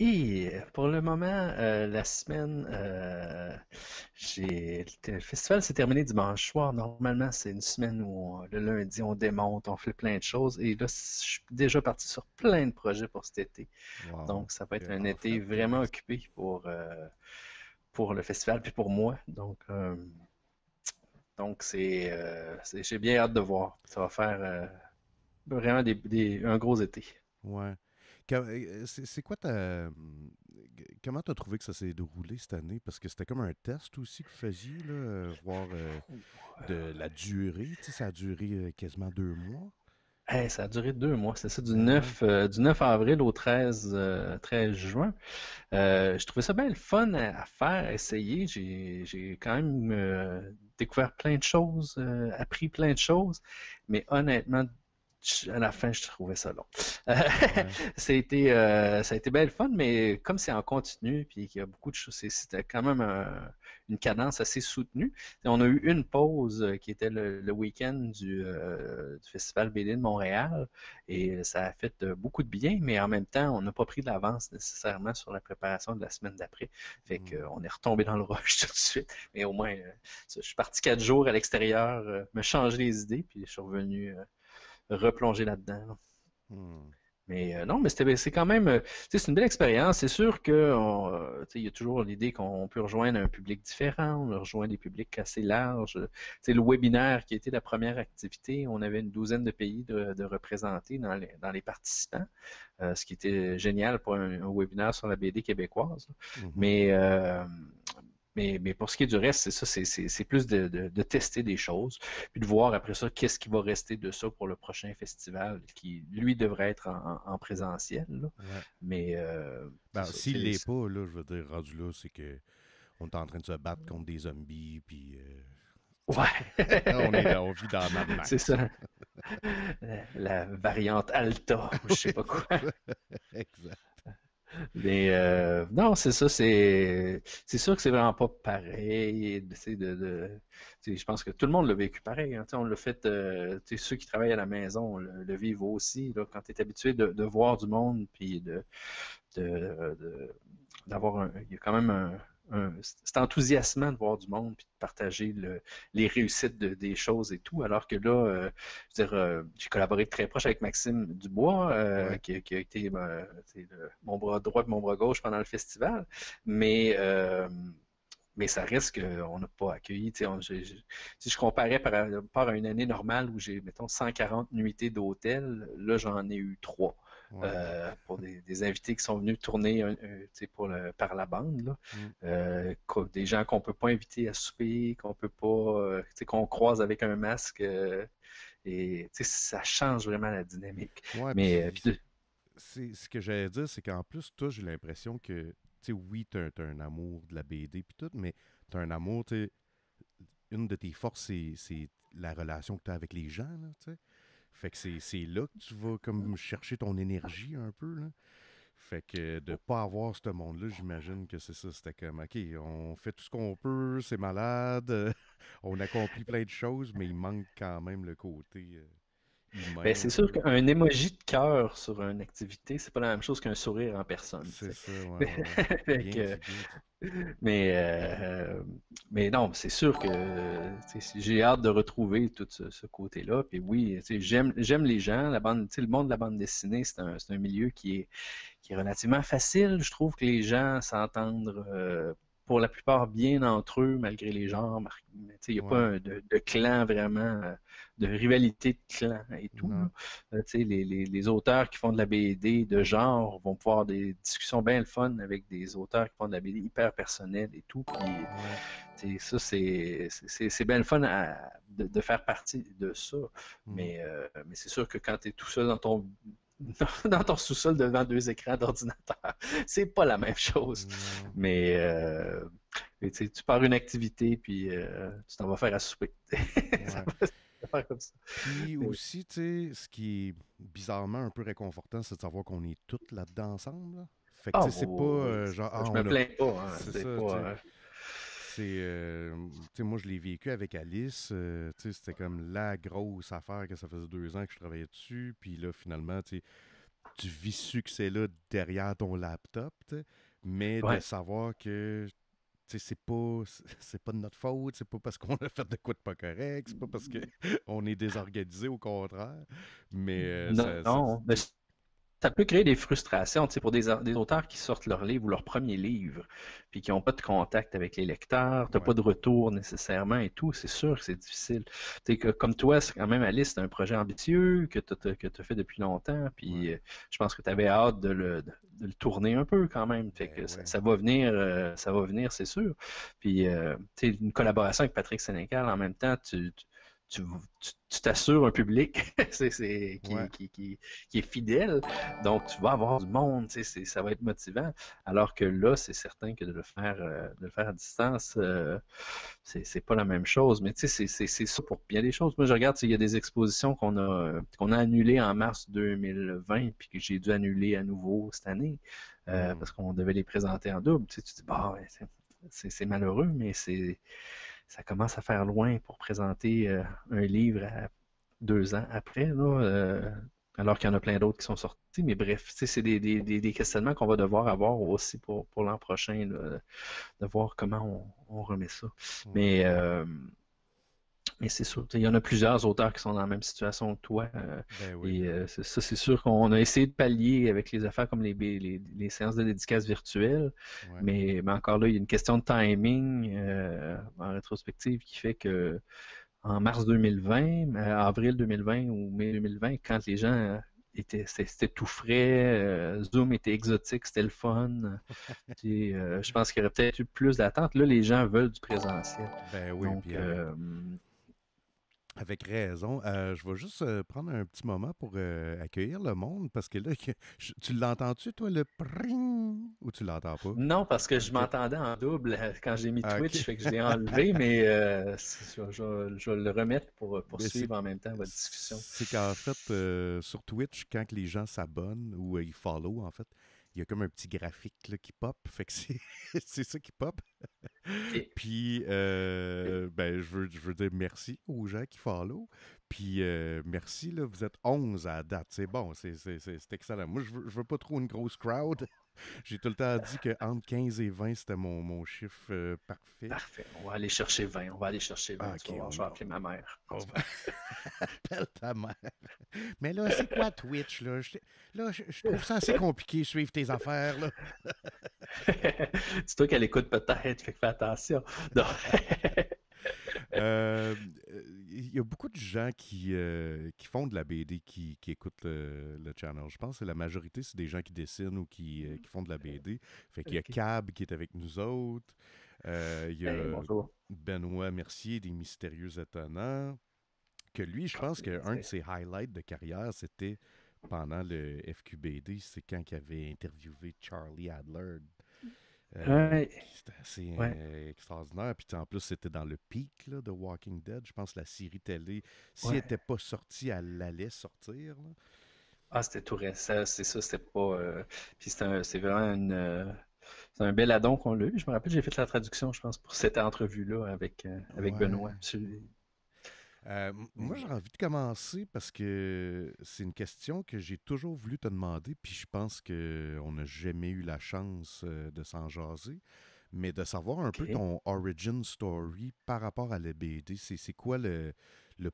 Et pour le moment, euh, la semaine, euh, le festival s'est terminé dimanche soir. Normalement, c'est une semaine où on- le lundi on démonte, on fait plein de choses. Et là, je suis déjà parti sur plein de projets pour cet été. Wow. Donc, ça va être un été vraiment occupé pour euh, pour le festival puis pour moi. Donc, donc c'est j'ai bien hâte de voir. Ça va faire vraiment des, des- un gros été. Ouais. Ca- euh, C'est quoi ta. hum, Comment t'as trouvé que ça s'est déroulé cette année? Parce que c'était comme un test aussi que vous faisiez, là, euh, voir euh, de la durée. Tu sais, ça a duré euh, quasiment deux mois. Hey, ça a duré deux mois, c'est ça, du Ben ouais. 9, euh, du 9 avril au 13, euh, 13 juin. Euh, je trouvais ça bien le fun à, à faire, à essayer. J'ai, quand même euh, découvert plein de choses, euh, appris plein de choses, mais honnêtement, à la fin, je trouvais ça long. Ouais. ça a été, euh, ça a été bien le fun, mais comme c'est en continu, puis qu'il y a beaucoup de choses, c'était quand même un- une cadence assez soutenue. On a eu une pause euh, qui était le, le week-end du, euh, du Festival BD de Montréal, et ça a fait euh, beaucoup de bien, mais en même temps, on n'a pas pris de l'avance nécessairement sur la préparation de la semaine d'après. Fait Mm. qu'on est retombé dans le rush tout de suite. Mais au moins, je suis parti quatre jours à l'extérieur, me changer les idées, puis je suis revenu replonger là-dedans. là. Hmm. Mais euh, non, mais c'était, c'est quand même, euh, c'est une belle expérience. C'est sûr que, euh, il y a toujours l'idée qu'on peut rejoindre un public différent, on rejoint des publics assez larges. Sais, le webinaire qui était la première activité, on avait une douzaine de pays de, de représentés dans les, dans les participants, euh, ce qui était génial pour un, un webinaire sur la BD québécoise. Mhm. Mais, euh, mais, mais pour ce qui est du reste, c'est ça, c'est, plus de, de, de tester des choses, puis de voir après ça qu'est-ce qui va rester de ça pour le prochain festival, qui lui devrait être en, en- en présentiel. là. Ouais. Mais euh, Ben, s'il l'est pas, là, je veux dire, rendu là, c'est que on est en train de se battre contre des zombies, puis euh, Ouais, on, est dans- on vit dans Mad Max. c'est ça. La, la variante Alta, ou je sais pas quoi. exact. Mais euh, non, c'est ça, c'est c'est sûr que c'est vraiment pas pareil. De, je pense que tout le monde l'a vécu pareil. hein. On l'a fait, euh, ceux qui travaillent à la maison le, vivent aussi. Quand tu es habitué de, voir du monde, puis de- d'avoir un. Il y a quand même un. Un- c'est enthousiasmant de voir du monde puis de partager le- les réussites de- des choses et tout. Alors que là, euh, je veux dire, euh, j'ai collaboré très proche avec Maxime Dubois, euh, Ouais. qui, qui a été le- mon bras droit et mon bras gauche pendant le festival. Mais, mais ça reste qu'on n'a pas accueilli. on- si je comparais par rapport à une année normale où j'ai, mettons, 140 nuitées d'hôtel, là, j'en ai eu trois. Ouais. Euh, pour des, des invités qui sont venus tourner un- un, tu sais, pour le, par la bande. Là. Mm. Euh, des gens qu'on peut pas inviter à souper, qu'on peut pas, euh, tu qu'on croise avec un masque. euh, et tu ça change vraiment la dynamique. Ouais, Mais euh, c'est ce que j'allais dire, c'est qu'en plus, toi, j'ai l'impression que, tu sais, oui, t'as un, t'as un amour de la BD puis tout, mais t'as un amour, tu une de tes forces, c'est la relation que t'as avec les gens, tu sais. Fait que c'est là que tu vas comme chercher ton énergie un peu, là. Fait que de pas avoir ce monde-là, j'imagine que c'est ça. C'était comme, OK, on fait tout ce qu'on peut, c'est malade, on accomplit plein de choses, mais il manque quand même le côté euh. Ben, c'est sûr qu'un emoji de cœur sur une activité, c'est pas la même chose qu'un sourire en personne. C'est ça, ouais, ouais. Bien que. Mais, euh, mais non, c'est sûr que j'ai hâte de retrouver tout ce, ce côté-là. Puis oui, j'aime les gens. La bande, le monde de la bande dessinée, c'est un, un milieu qui est, qui est relativement facile. Je trouve que les gens s'entendent euh, pour la plupart bien entre eux, malgré les genres. Il n'y a pas un- de, de clan vraiment, euh, de rivalité de clan et tout. Euh, les, les, les auteurs qui font de la BD de genre vont pouvoir avoir des discussions bien le fun avec des auteurs qui font de la BD hyper personnelle et tout. Puis, ça, c'est bien le fun à- de, de faire partie de ça. Mm. Mais, euh, mais c'est sûr que quand tu es tout seul dans ton dans ton sous-sol devant deux écrans d'ordinateur, c'est pas la même chose. Mais euh, mais tu pars une activité puis euh, tu t'en vas faire à souper. Ouais. comme ça. Puis aussi, tu sais, ce qui est bizarrement un peu réconfortant, c'est de savoir qu'on est tous là-dedans ensemble. là. Fait que, tu sais, c'est pas euh, genre, ah, Je me plains pas. hein, C'est pas, sais. euh, C'est, euh, moi, je l'ai vécu avec Alice. euh, tu sais, c'était comme la grosse affaire que ça faisait deux ans que je travaillais dessus. Puis là, finalement, tu tu vis ce succès-là derrière ton laptop, mais de savoir que c'est pas c'est pas de notre faute, c'est pas parce qu'on a fait de quoi de pas correct, c'est pas parce qu'on est désorganisé au contraire. Mais euh, non, ça, ça peut créer des frustrations pour des, des, auteurs qui sortent leur livre ou leur premier livre, puis qui n'ont pas de contact avec les lecteurs, tu n'as pas de retour nécessairement et tout, c'est sûr que c'est difficile. Que, comme toi, c'est quand même Alice, c'est un projet ambitieux que tu as, fait depuis longtemps, puis euh, je pense que tu avais hâte de le, de, le, tourner un peu quand même. Fait ben que ça, va venir, euh, ça va venir, c'est sûr. Puis euh, une collaboration avec Patrick Sénécal en même temps, tu tu t'assures un public qui, est fidèle, donc tu vas avoir du monde, ça va être motivant. Alors que là, c'est certain que de le faire, euh, de le faire à distance, euh, c'est pas la même chose. Mais c'est ça pour bien des choses. Moi, je regarde, il y a des expositions qu'on a, qu'on a annulées en mars 2020, puis que j'ai dû annuler à nouveau cette année, euh, mm. parce qu'on devait les présenter en double. Tu, sais, tu dis, bah, c'est malheureux, mais c'est ça commence à faire loin pour présenter euh, un livre deux ans après, là, euh, alors qu'il y en a plein d'autres qui sont sortis. Mais bref, c'est des, des, questionnements qu'on va devoir avoir aussi pour, pour l'an prochain, de voir comment on, remet ça. Mais euh, mais c'est sûr, il y en a plusieurs auteurs qui sont dans la même situation que toi. Euh, ben et ben euh, ça, c'est sûr qu'on a essayé de pallier avec les affaires comme les, les, séances de dédicace virtuelles. Mais, encore là, il y a une question de timing euh, en rétrospective qui fait que en mars 2020, avril 2020 ou mai 2020, quand les gens étaient, c'était tout frais, Zoom était exotique, c'était le fun. je pense qu'il y aurait peut-être eu plus d'attente. Là, les gens veulent du présentiel. Ben oui, Donc, avec raison. Euh, je vais juste euh, prendre un petit moment pour euh, accueillir le monde parce que là, tu l'entends-tu, toi, le pring? Ou tu l'entends pas? Non, parce que je m'entendais en double quand j'ai mis Twitch, fait que je l'ai enlevé, mais je, vais le remettre pour poursuivre en même temps votre discussion. C'est qu'en fait, sur Twitch, quand les gens s'abonnent ou ils follow, en fait, il y a comme un petit graphique qui pop. Fait que c'est ça qui pop. Puis, euh, ben, je veux, je veux dire merci aux gens qui follow. Puis, euh, merci, là, vous êtes 11 à date. C'est bon, c'est excellent. Moi, je veux, je veux pas trop une grosse crowd. J'ai tout le temps dit que entre 15 et 20, c'était mon, mon chiffre euh, parfait. Parfait. On va aller chercher 20. On va aller chercher 20. je vais appeler ma mère. Appelle ta mère. Mais là, c'est quoi Twitch? Là, je, là, je, trouve ça assez compliqué de suivre tes affaires. Là. c'est toi qu'elle écoute peut-être, fait que fais attention. Euh, il y a beaucoup de gens qui, euh, qui font de la BD qui, qui écoutent le, channel. Je pense que la majorité, c'est des gens qui dessinent ou qui, euh, qui font de la BD. Fait qu'il y a Cab qui est avec nous autres. il y a Benoît Mercier des Mystérieux Étonnants. Que lui, je pense qu'un de ses highlights de carrière, c'était pendant le FQBD, c'est quand il avait interviewé Charlie Adler euh, c'était assez euh, extraordinaire. Puis en plus, c'était dans le pic de Walking Dead. Je pense que la série télé, si elle n'était pas sortie, elle allait sortir. Ah, c'était tout récent, c'est ça, c'était pas. Euh, puis c'est vraiment une. c'est un bel addon qu'on l'a eu. Je me rappelle, j'ai fait la traduction, je pense, pour cette entrevue-là avec, avec Benoît. Euh, moi, j'ai envie de commencer parce que c'est une question que j'ai toujours voulu te demander, puis je pense qu'on n'a jamais eu la chance euh, de s'en jaser, mais de savoir un peu ton origin story par rapport à la BD. C'est quoi le,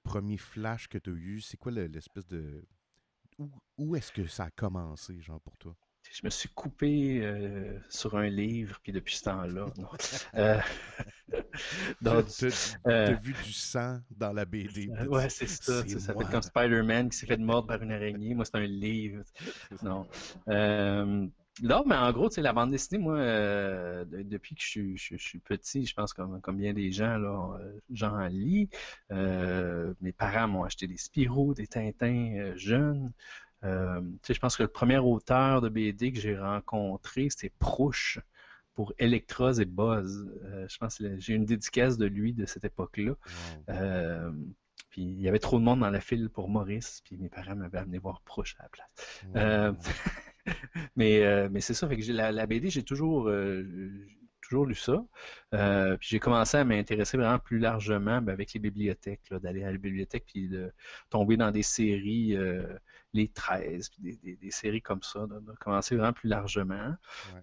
premier flash que tu as eu? C'est quoi l'espèce de... Où, où est-ce que ça a commencé, genre, pour toi? Je me suis coupé euh, sur un livre, puis depuis ce temps-là. euh, tu as, euh, vu du sang dans la BD. ouais, c'est ça. Ça fait comme Spider-Man qui s'est fait mordre par une araignée. Moi, c'est un livre. Non. Euh, non, mais en gros, la bande dessinée, moi, depuis que je suis, petit, je pense comme, comme bien des gens, là, j'en lis. mes parents m'ont acheté des Spirou, des Tintins jeunes. Euh, je pense que le premier auteur de BD que j'ai rencontré, c'était Prouche pour Electros et Buzz. Euh, je pense que j'ai une dédicace de lui de cette époque-là. Euh, puis il y avait trop de monde dans la file pour Maurice, puis mes parents m'avaient amené voir Prouche à la place. mais mais c'est ça, fait que la, la BD, j'ai toujours toujours lu ça. puis j'ai commencé à m'intéresser vraiment plus largement ben, avec les bibliothèques, d'aller à la bibliothèque puis de tomber dans des séries les 13, puis des, séries comme ça, de, commencer vraiment plus largement.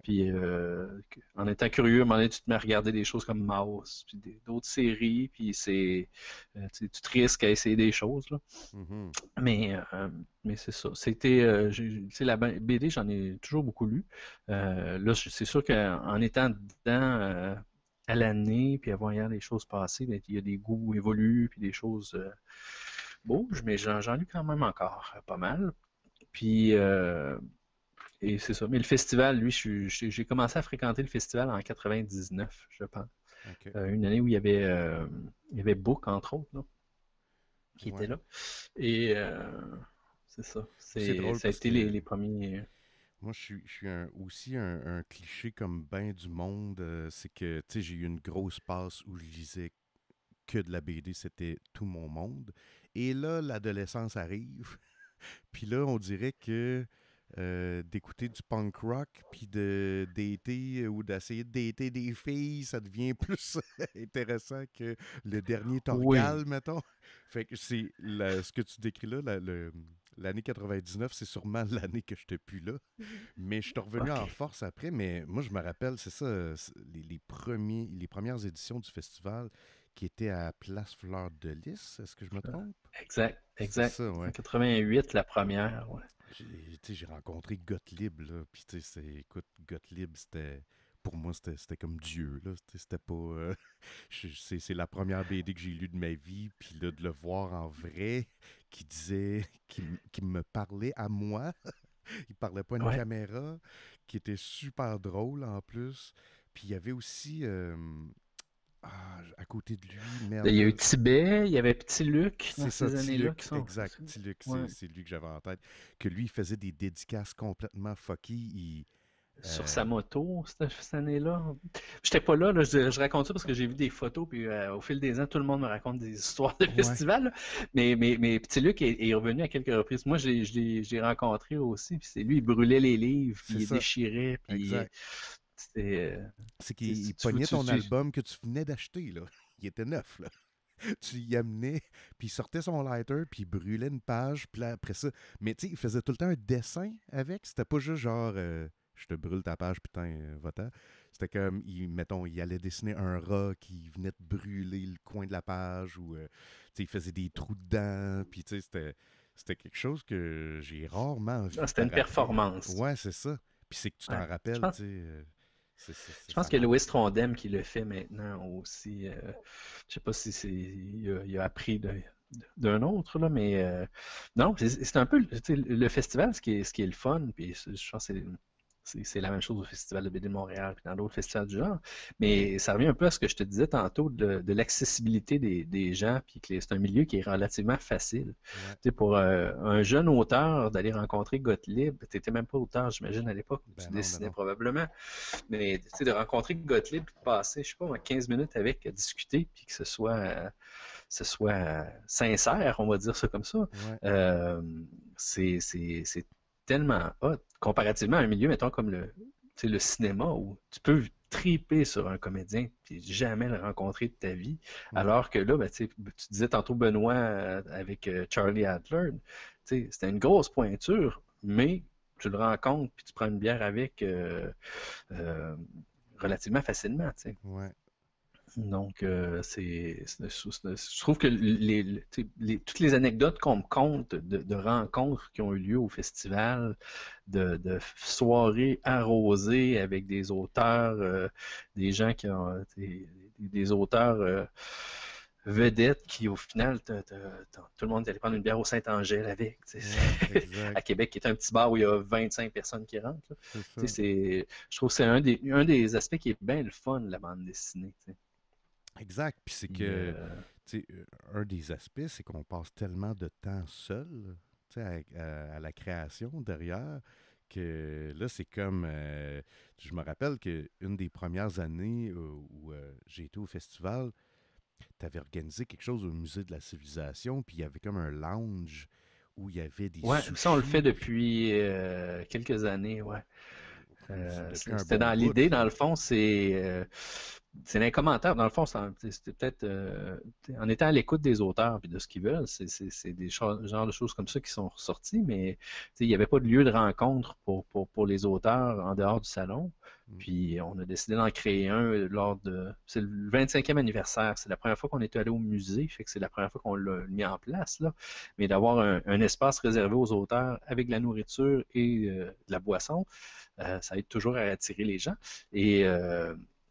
Puis euh, en étant curieux, à un moment donné, tu te mets à regarder des choses comme Mouse, puis d'autres séries, puis c'est euh, tu te risques à essayer des choses. Là. Mm-hmm. Mais, mais c'est ça. C'était la BD, j'en ai toujours beaucoup lu. là, c'est sûr qu'en étant dedans à l'année, puis à voir les choses passer, ben, il y a des goûts évoluent, puis des choses euh, bougent, mais j'en ai quand même encore pas mal. Puis, euh, et c'est ça. Mais le festival, lui, j'ai commencé à fréquenter le festival en 99, je pense. Euh, une année où il y avait, il y avait Book, entre autres, qui était là. Et c'est ça. C'est, ça a été les, les premiers. Moi, je suis, je suis aussi un, cliché comme ben du monde. Euh, c'est que, tu sais, j'ai eu une grosse passe où je lisais que de la BD, c'était tout mon monde. Et là, l'adolescence arrive. puis là, on dirait que euh, d'écouter du punk rock, puis de d'été ou d'essayer de dater des filles, ça devient plus intéressant que le dernier Torgal, mettons. Fait que c'est ce que tu décris là, L'année 99, c'est sûrement l'année que je n'étais plus là. Mhm. Mais je suis revenu en force après. Mais moi, je me rappelle, c'est ça, les, premiers, les premières éditions du festival qui étaient à Place Fleur de Lys. Est-ce que je me trompe? Exact, exact. En 88, la première, ouais. J'ai rencontré Gottlieb, là. Puis, écoute, Gottlieb, c'était pour moi, c'était comme Dieu. Là. C'était pas. Euh, c'est la première BD que j'ai lue de ma vie. Puis là, de le voir en vrai, qui disait. qui, me parlait à moi. il parlait pas à une caméra. Qui était super drôle en plus. Puis il y avait aussi. Euh, ah, à côté de lui, merde. Il y a eu Tibet, il y avait Petit Luc dans ces années-là. Exact, Petit Luc, c'est lui que j'avais en tête. Que lui, il faisait des dédicaces complètement fucky. Il, sur sa moto cette, année-là. J'étais pas là, je, raconte ça parce que j'ai vu des photos, puis euh, au fil des ans, tout le monde me raconte des histoires de festival. Mais, mais, mais Petit Luc est, revenu à quelques reprises. Moi, je l'ai rencontré aussi, puis c'est lui, il brûlait les livres, puis il déchirait, puis. Euh, c'est qu'il pognait ton album que tu venais d'acheter, là. Il était neuf, là tu y amenais, puis il sortait son lighter, puis il brûlait une page, puis après ça. Mais tu sais, il faisait tout le temps un dessin avec. C'était pas juste genre. Euh, je te brûle ta page, putain, euh, va C'était comme, il, mettons, il allait dessiner un rat qui venait de brûler le coin de la page ou, euh, il faisait des trous dedans, puis tu sais, c'était, c'était quelque chose que j'ai rarement vu. Ah, c'était une performance. Ouais, c'est ça. Puis c'est que tu t'en rappelles, tu sais. Euh, je pense que Louis Trondem qui le fait maintenant aussi. je sais pas si c'est il a, appris d'un autre, là, mais non, c'est un peu le festival, ce qui est, ce qui est le fun, puis je pense que c'est c'est la même chose au Festival de BD de Montréal et dans d'autres festivals du genre. Mais ça revient un peu à ce que je te disais tantôt de, l'accessibilité des, gens, puis que c'est un milieu qui est relativement facile. Pour euh, un jeune auteur d'aller rencontrer Gottlieb, tu n'étais même pas auteur, j'imagine, à l'époque, tu ben ben dessinais probablement. Mais de rencontrer Gottlieb et de passer, je sais pas, 15 minutes avec, à discuter, puis que ce soit. ce soit sincère, on va dire ça comme ça. Euh, c'est tellement hot comparativement à un milieu, mettons, comme le, le cinéma, où tu peux triper sur un comédien et jamais le rencontrer de ta vie. Alors que là, ben, tu disais tantôt Benoît euh, avec euh, Charlie Adler, c'était une grosse pointure, mais tu le rencontres puis tu prends une bière avec euh, relativement facilement. Ouais. Donc, euh, c'est, je trouve que les, toutes les anecdotes qu'on me compte de, rencontres qui ont eu lieu au festival, de, soirées arrosées avec des auteurs, euh, des gens qui ont des, auteurs euh, vedettes qui, au final, tout le monde allait prendre une bière au Saint-Angèle avec. à Québec, qui est un petit bar où il y a 25 personnes qui rentrent. je trouve que c'est un des, un des aspects qui est bien le fun de la bande dessinée. Exact. Puis c'est que, euh, un des aspects, c'est qu'on passe tellement de temps seul à, la création derrière que là, c'est comme. Euh, je me rappelle qu'une des premières années où, euh, j'ai été au festival, tu avais organisé quelque chose au Musée de la Civilisation, puis il y avait comme un lounge où il y avait des. Ouais, ça, on le fait depuis quelques années, ouais. C'était dans l'idée, dans le fond, c'est c'est l'incommentaire. Dans le fond, c'était peut-être euh, en étant à l'écoute des auteurs et de ce qu'ils veulent, c'est des genres de choses comme ça qui sont ressorties, mais il n'y avait pas de lieu de rencontre pour, pour, les auteurs en dehors du salon. Mm. Puis on a décidé d'en créer un lors de. C'est le 25e anniversaire. C'est la première fois qu'on est allé au musée, fait que c'est la première fois qu'on l'a mis en place. Là. Mais d'avoir un, espace réservé aux auteurs avec de la nourriture et euh, de la boisson, euh, ça aide toujours à attirer les gens. Et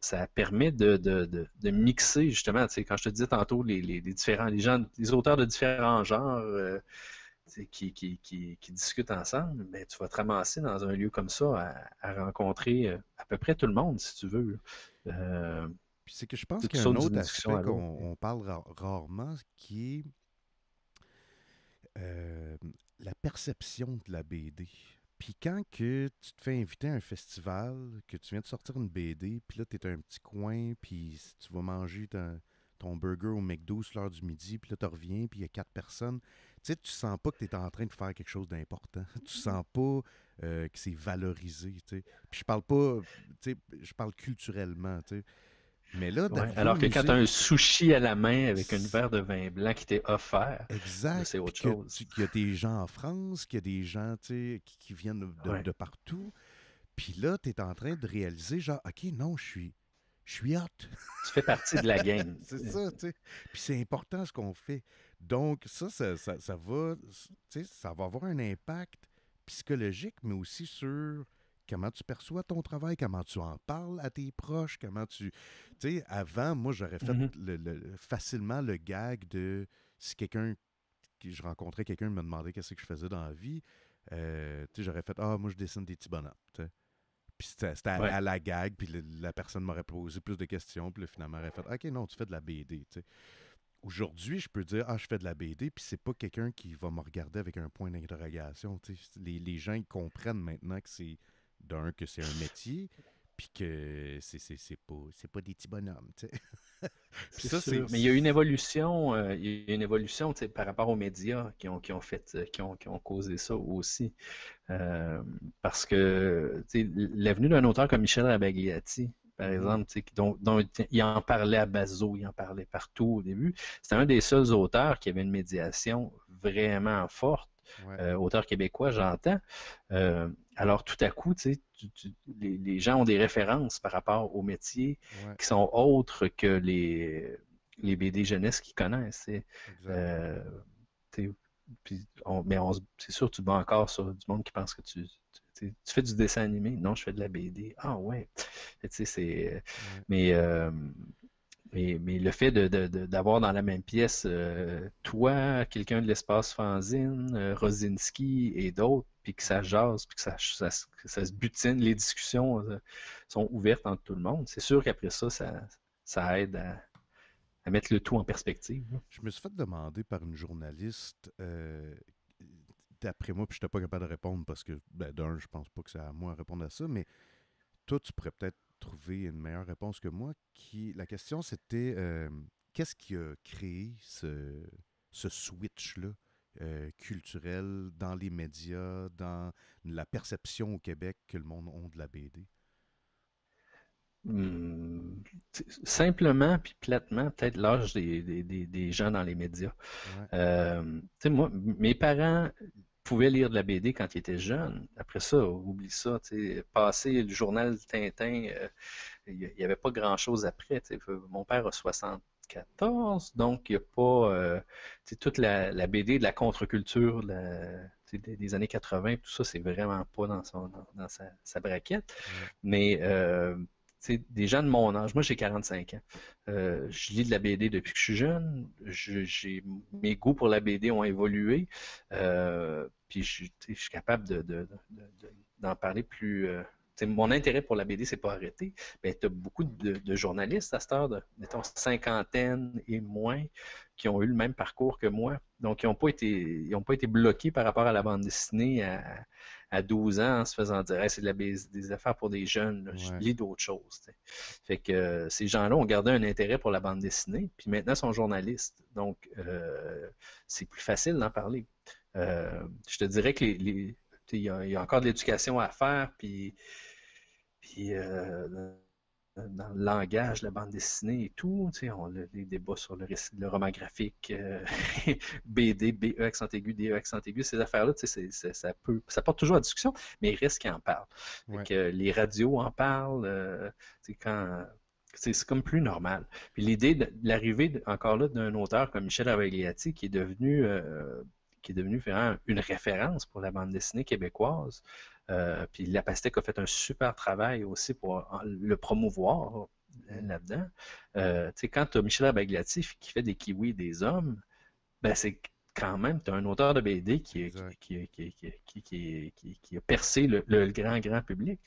ça permet de, de, de, mixer justement, tu sais, quand je te disais tantôt les, les, différents, les gens, les auteurs de différents genres euh, qui, qui, qui, qui, discutent ensemble, mais tu vas te ramasser dans un lieu comme ça à, rencontrer euh, à peu près tout le monde, si tu veux. Euh, Puis c'est que je pense qu'il y a un autre aspect qu'on parle rarement, qui est la perception de la BD. Puis quand que tu te fais inviter à un festival, que tu viens de sortir une BD, puis là, tu es un petit coin, puis tu vas manger ton, burger au McDo l'heure du midi, puis là, tu reviens, puis il y a quatre personnes. Tu sais, tu sens pas que tu es en train de faire quelque chose d'important. Tu sens pas euh, que c'est valorisé, tu sais. Puis je parle pas, tu sais, je parle culturellement, tu sais. Mais là, alors que quand tu as un sushi à la main avec un verre de vin blanc qui t'est offert, c'est autre chose. Il y a des gens en France, qu'il y a des gens qui, qui viennent de, partout. Puis là, tu es en train de réaliser, genre, OK, non, je suis. Je suis hot. Tu fais partie de la game. c'est ça, tu sais. Puis c'est important ce qu'on fait. Donc, ça, ça, ça, ça va, ça va avoir un impact psychologique, mais aussi sur comment tu perçois ton travail, comment tu en parles à tes proches, comment tu... Tu sais, avant, moi, j'aurais fait le, facilement le gag de si quelqu'un, je rencontrais quelqu'un me demandait qu'est-ce que je faisais dans la vie, euh, tu sais, j'aurais fait « Ah, moi, je dessine des petits bonhommes. » Puis c'était à, la gag, puis la personne m'aurait posé plus de questions, puis finalement, elle aurait fait « Ok, non, tu fais de la BD. » Aujourd'hui, je peux dire, ah, je fais de la BD, puis c'est pas quelqu'un qui va me regarder avec un point d'interrogation. Les, les gens ils comprennent maintenant que c'est d'un, que c'est un métier, puis que c'est, c'est, pas, c'est pas des petits bonhommes. ça, c'est, Mais il y a une évolution, euh, il y a une évolution par rapport aux médias qui ont, qui ont fait, euh, qui ont, qui ont causé ça aussi. Euh, parce que l'avenue d'un auteur comme Michel Rabagliati, par mm-hmm. exemple, dont, dont, il en parlait à Bazo, il en parlait partout au début. C'était un des seuls auteurs qui avait une médiation vraiment forte. Auteur québécois, j'entends. Alors, tout à coup, tu les, gens ont des références par rapport au métier qui sont autres que les, les BD jeunesse qu'ils connaissent. Euh, mais c'est sûr, tu bats encore sur du monde qui pense que tu, tu, fais du dessin animé. Non, je fais de la BD. Ah ouais. c'est. Mais mais, le fait d'avoir dans la même pièce euh, toi, quelqu'un de l'espace fanzine, euh, Rosinski et d'autres, puis que ça jase, puis que ça, se butine, les discussions euh, sont ouvertes entre tout le monde, c'est sûr qu'après ça, ça, aide à, mettre le tout en perspective. Je me suis fait demander par une journaliste, d'après moi, puis je n'étais pas capable de répondre parce que, ben, d'un, je pense pas que c'est à moi de répondre à ça, mais toi, tu pourrais peut-être trouver une meilleure réponse que moi. Qui, la question, c'était euh, qu'est-ce qui a créé ce, ce switch-là euh, culturel dans les médias, dans la perception au Québec que le monde a de la BD? Hmm, simplement puis platement, peut-être l'âge des, des, des, gens dans les médias. Euh, moi, mes parents pouvait lire de la BD quand il était jeune. Après ça, oublie ça. Passer le journal Tintin, euh, il n'y avait pas grand-chose après. Mon père a 74, donc il n'y a pas euh, toute la, BD de la contre-culture des, années 80, tout ça, c'est vraiment pas dans, son, dans, sa, braquette. Mais euh, des gens de mon âge, moi j'ai 45 ans, euh, je lis de la BD depuis que je suis jeune, mes goûts pour la BD ont évolué, euh, puis je, suis capable d'en parler plus. Mon intérêt pour la BD s'est pas arrêté. Mais tu as beaucoup de, journalistes à cette heure, de, mettons, cinquantaine et moins, qui ont eu le même parcours que moi. Donc, ils n'ont pas, été, pas été bloqués par rapport à la bande dessinée à, à 12 ans en se faisant dire c'est des affaires pour des jeunes, je lis d'autres choses. Fait que euh, ces gens-là ont gardé un intérêt pour la bande dessinée, puis maintenant sont journalistes. Donc euh, c'est plus facile d'en parler. Euh, je te dirais que les, il, y a, encore de l'éducation à faire, puis puis dans le langage, la bande dessinée et tout. On a des débats sur le, le roman graphique, BD, BE accent aigu, DE accent aigu, ces affaires-là, ça, peut, ça porte toujours à discussion, mais il reste qui en parle. les radios en parlent, quand c'est comme plus normal. Puis l'idée de, l'arrivée encore là d'un auteur comme Michel Avagliati qui est devenu qui est devenu vraiment une référence pour la bande dessinée québécoise. Euh, puis la Pastèque a fait un super travail aussi pour le promouvoir euh, là-dedans. Euh, quand tu as Michel Abagliati qui fait des kiwis des hommes, ben c'est quand même, tu as un auteur de BD qui, qui, qui, qui a percé le, grand, grand public.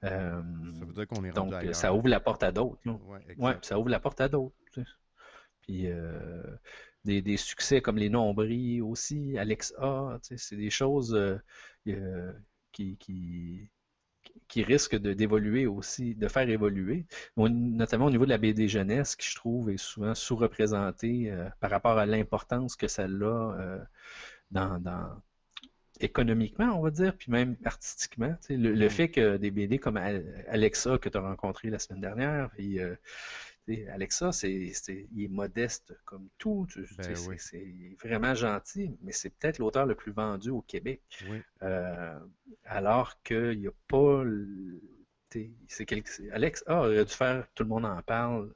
ça veut dire qu'on est Donc, ça ouvre la porte à d'autres. Ouais, ça ouvre la porte à d'autres. Puis des, des, succès comme les nombris aussi, Alex A, c'est des choses qui, qui, qui risque d'évoluer aussi, de faire évoluer, notamment au niveau de la BD jeunesse, qui je trouve est souvent sous-représentée euh, par rapport à l'importance que ça a euh, dans, dans, économiquement, on va dire, puis même artistiquement. Le, le, fait que des BD comme Alexa, que tu as rencontré la semaine dernière, et, euh, Alexa, c'est, il est modeste comme tout. Ben c'est, vraiment gentil, mais c'est peut-être l'auteur le plus vendu au Québec. Euh, alors qu'il n'y a pas. C'est Alexa aurait dû faire Tout le monde en parle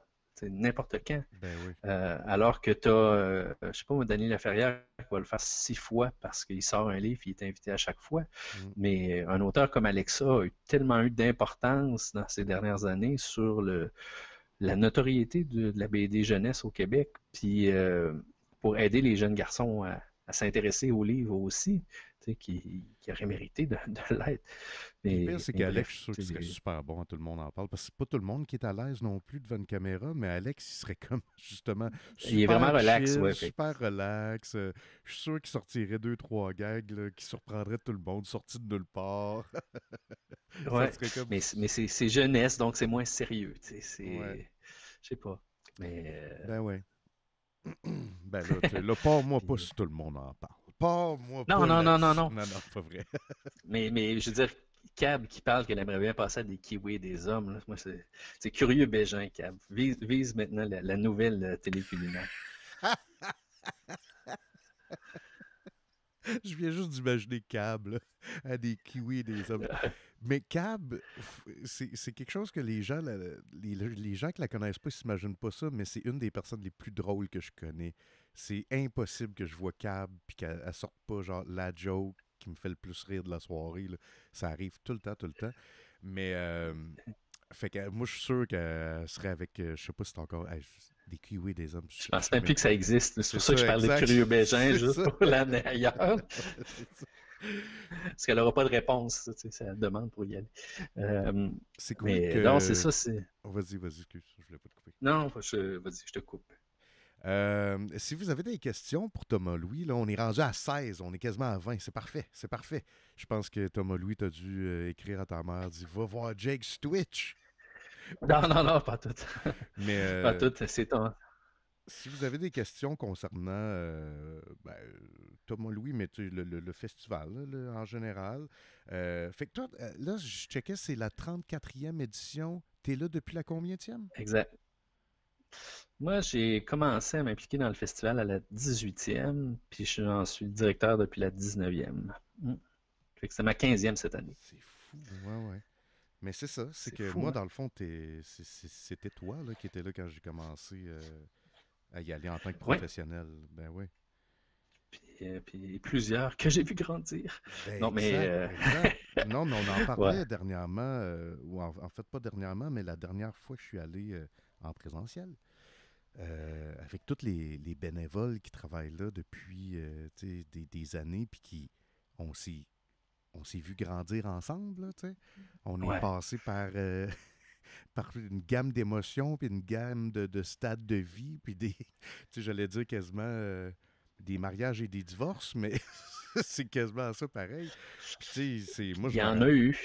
n'importe quand. Ben euh, alors que tu as, euh, je sais pas, Daniel Laferrière qui va le faire six fois parce qu'il sort un livre et il est invité à chaque fois. Mm. Mais un auteur comme Alexa a eu tellement eu d'importance dans ces dernières années sur le, la notoriété de, la BD jeunesse au Québec, puis euh, pour aider les jeunes garçons à, s'intéresser aux livres aussi, qui, qui aurait mérité de, l'être. Le pire, c'est qu'Alex, je suis sûr qu'il serait super bon, tout le monde en parle, parce que c'est pas tout le monde qui est à l'aise non plus devant une caméra, mais Alex, il serait comme, justement, super Il est vraiment relax, chill, Super relax. Euh, je suis sûr qu'il sortirait deux, trois gags qui surprendraient tout le monde, sortis de nulle part. ouais, mais, mais c'est jeunesse, donc c'est moins sérieux, tu sais, c'est... Je sais pas, mais... Euh, ben ouais. ben là, là pas moi pas si tout le monde en parle. Pas moi non, non, non, non, non. Non, non, pas vrai. mais, mais je veux dire, Cab qui parle qu'elle aimerait bien passer à des kiwis et des hommes, là, moi c'est curieux Bégin, Cab. Vise, vise maintenant la, nouvelle euh, télé culinaire. je viens juste d'imaginer Cab à des kiwis et des hommes. Mais Cab, c'est quelque chose que les gens, les, les, gens qui la connaissent pas s'imaginent pas ça, mais c'est une des personnes les plus drôles que je connais. C'est impossible que je vois Cab et qu'elle sorte pas genre la joke qui me fait le plus rire de la soirée. Ça arrive tout le temps, tout le temps. Mais euh, fait que moi je suis sûr qu'elle serait avec, euh, je sais pas si c'est encore des kiwis des hommes. Je pense même plus que ça existe. C'est pour ça que je parle de curieux Bégin juste pour l'amener ailleurs. Parce qu'elle n'aura pas de réponse, c'est la demande pour y aller. Euh, c'est cool. Mais non, c'est ça. c'est... Oh, vas-y, vas-y, excuse, je voulais pas te couper. Non, vas-y, je te coupe. Euh, si vous avez des questions pour Thomas Louis, là, on est rendu à 16, on est quasiment à 20. C'est parfait, c'est parfait. Je pense que Thomas Louis, t'as dû euh, écrire à ta mère, dit Va voir Jake's Twitch. Non, non, non, pas tout. Mais, pas tout, c'est ton. Si vous avez des questions concernant euh, ben, Thomas Louis, mais le, le, festival en général. Euh, fait que toi, euh, là, je checkais, c'est la 34e édition. Tu es là depuis la combienième? Exact. Moi, j'ai commencé à m'impliquer dans le festival à la 18e, puis j'en suis directeur depuis la 19e. Hmm. Fait que c'est ma 15e cette année. C'est fou, ouais, ouais. Mais c'est ça, c'est que moi, hein? dans le fond, c'était toi là, qui étais là quand j'ai commencé à y aller en tant que professionnel. Ben oui. Euh, puis, plusieurs que j'ai vu grandir. Ben, non, mais. Euh, non, mais on en parlait dernièrement, euh, ou en, fait pas dernièrement, mais la dernière fois que je suis allé en présentiel. avec tous les, bénévoles qui travaillent là depuis des, des, années, puis qui on s'est on s'est vu grandir ensemble. Là, on est passé par par une gamme d'émotions, puis une gamme de, de, stades de vie, puis des, j'allais dire quasiment euh, des mariages et des divorces, mais c'est quasiment ça pareil. c'est, moi, Il y en a eu.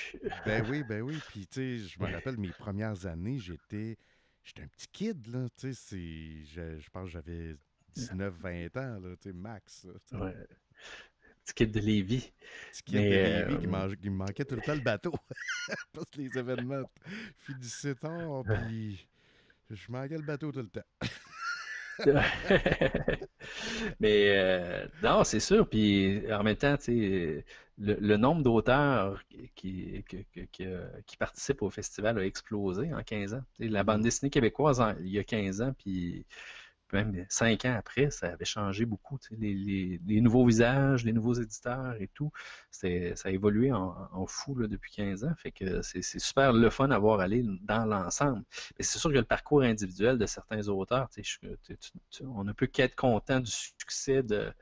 ben oui, ben oui. Puis, je me rappelle mes premières années, j'étais, j'étais un petit kid, là, tu sais, c'est, je, pense que j'avais 19, 20 ans, là, tu sais, max. ouais. ticket de Lévis. Ticket de Lévis qui, qui, manquait tout le temps le bateau. Parce que les événements finissaient tard, puis je manquais le bateau tout le temps. Mais euh, non, c'est sûr. Puis en même temps, le, le nombre d'auteurs qui, qui, qui, participent au festival a explosé en 15 ans. la bande mm-hmm. dessinée québécoise, il y a 15 ans, puis même cinq ans après, ça avait changé beaucoup. Les, nouveaux visages, les nouveaux éditeurs et tout, ça a évolué en, fou depuis 15 ans. Fait que c'est super le fun à voir aller dans l'ensemble. Mais c'est sûr que le parcours individuel de certains auteurs, on ne peut qu'être content du succès de,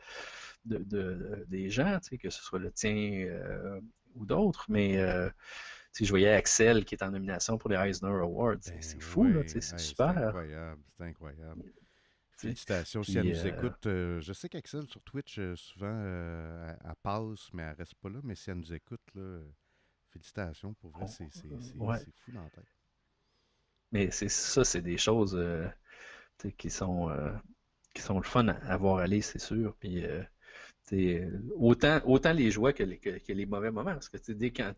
des gens, que ce soit le tien euh, ou d'autres, mais euh, je voyais Axel qui est en nomination pour les Eisner Awards. c'est ben fou, c'est super. C'est incroyable, c'est incroyable. Félicitations si elle nous euh, écoute. Euh, je sais qu'Axel sur Twitch, euh, souvent, elle, passe, mais elle reste pas là. Mais si elle nous écoute, là, félicitations. Pour vrai, c'est fou dans la tête. Mais c'est ça, c'est des choses qui sont qui sont le fun à, voir aller, c'est sûr. Puis autant, autant les joies que les, que, les mauvais moments. Parce que dès quand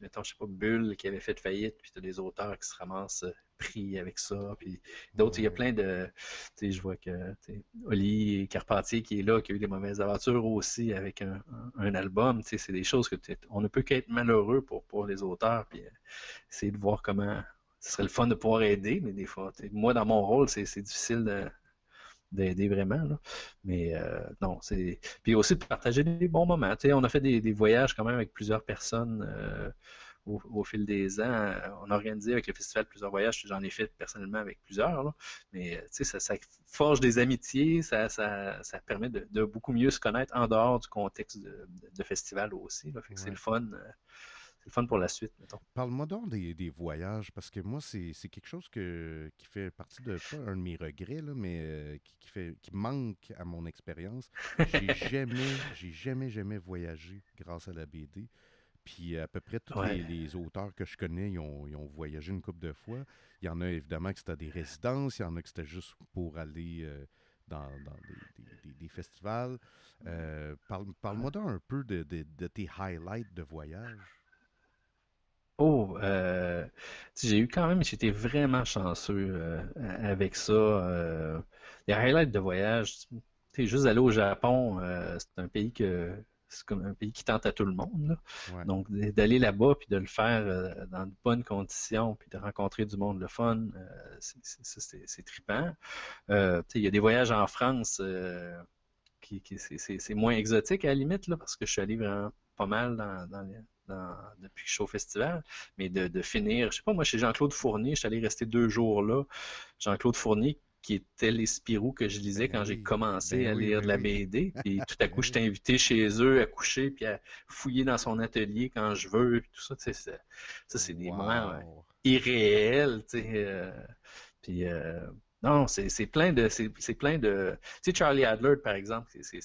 mettons, je sais pas, Bull qui avait fait faillite, puis tu as des auteurs qui se ramassent euh, pris avec ça, puis d'autres, il y a plein de, tu sais, je vois que, Oli Carpentier qui est là, qui a eu des mauvaises aventures aussi avec un, album, tu sais, c'est des choses que on ne peut qu'être malheureux pour, pour les auteurs, puis euh, essayer de voir comment, ce serait le fun de pouvoir aider, mais des fois, moi, dans mon rôle, c'est difficile de d'aider vraiment. Là. Mais euh, non, c'est. Puis aussi de partager des bons moments. Tu sais, on a fait des, voyages quand même avec plusieurs personnes euh, au, fil des ans. On a organisé avec le festival plusieurs voyages. J'en ai fait personnellement avec plusieurs. Là. Mais euh, tu sais, ça, ça, forge des amitiés, ça, ça, ça permet de, beaucoup mieux se connaître en dehors du contexte de, de festival aussi. Là. Fait que c'est le fun c'est le fun pour la suite, mettons. Parle-moi donc des, des, voyages, parce que moi, c'est quelque chose que, qui fait partie de, pas un de mes regrets, là, mais euh, qui, fait, qui manque à mon expérience. J'ai jamais, j'ai jamais, jamais voyagé grâce à la BD. Puis à peu près tous les, auteurs que je connais, ils ont, ils ont voyagé une couple de fois. Il y en a évidemment que c'était des résidences, il y en a que c'était juste pour aller euh, dans, dans des, des, festivals. Euh, parle-moi donc un peu de, de, de, tes highlights de voyage. Oh, euh, j'ai eu quand même, j'étais vraiment chanceux euh, avec ça. Euh, les highlights de voyage, tu juste d'aller au Japon, c'est un pays que c'est comme un pays qui tente à tout le monde. Donc d'aller là-bas puis de le faire dans de bonnes conditions puis de rencontrer du monde le fun, c'est trippant. il y a des voyages en France qui, c'est moins exotique à la limite là, parce que je suis allé vraiment pas mal dans, dans les depuis que je suis au festival, mais de, finir, je sais pas, moi, chez Jean-Claude Fournier, je suis allé rester deux jours là. Jean-Claude Fournier, qui était les Spirou que je lisais quand j'ai ben commencé ben à lire de la BD. Puis tout à coup, je t'ai invité chez eux à coucher, puis à fouiller dans son atelier quand je veux, puis tout ça. Ça, c'est des moments irréels. Euh, puis euh, non, c'est plein de. C'est plein de. Tu sais, Charlie Adler, par exemple, tu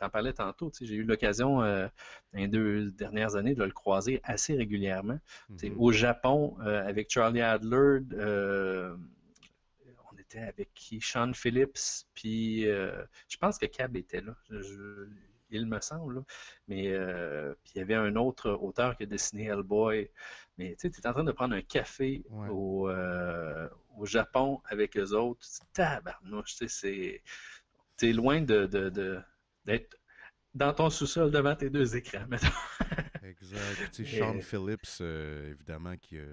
en parlais tantôt. Tu sais, J'ai eu l'occasion euh, dans les deux dernières années de le croiser assez régulièrement. Mm-hmm. Au Japon, euh, avec Charlie Adler, euh, on était avec qui? Sean Phillips, puis je pense que Cab était là. il me semble. Mais puis il y avait un autre auteur qui a dessiné Hellboy. Mais tu es en train de prendre un café au, au Japon avec eux autres, tabarnouche, tu sais, c'est. loin de, d'être dans ton sous-sol devant tes deux écrans, mettons. exact. Tu sais, Sean Phillips, euh, évidemment, qui a,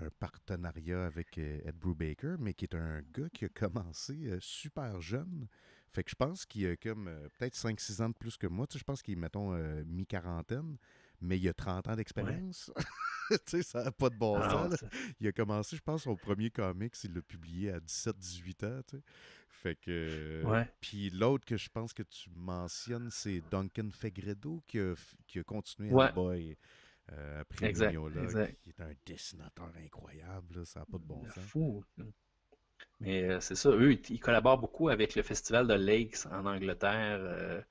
un partenariat avec euh, Ed Brubaker, mais qui est un gars qui a commencé euh, super jeune. Fait que je pense qu'il a comme peut-être 5-6 ans de plus que moi. Tu sais, je pense qu'il est, mettons, mi-quarantaine mais il a 30 ans d'expérience. tu sais, ça n'a pas de bon ah sens. il a commencé, je pense, son premier comics, il l'a publié à 17-18 ans. Tu sais. Fait que. Puis l'autre que je pense que tu mentionnes, c'est Duncan Fegredo qui a, qui a continué à Boy. Euh, après exact, qui est un dessinateur incroyable, ça n'a pas de bon sens. Fou. Mais euh, c'est ça, eux, ils, collaborent beaucoup avec le Festival de Lakes en Angleterre. Euh,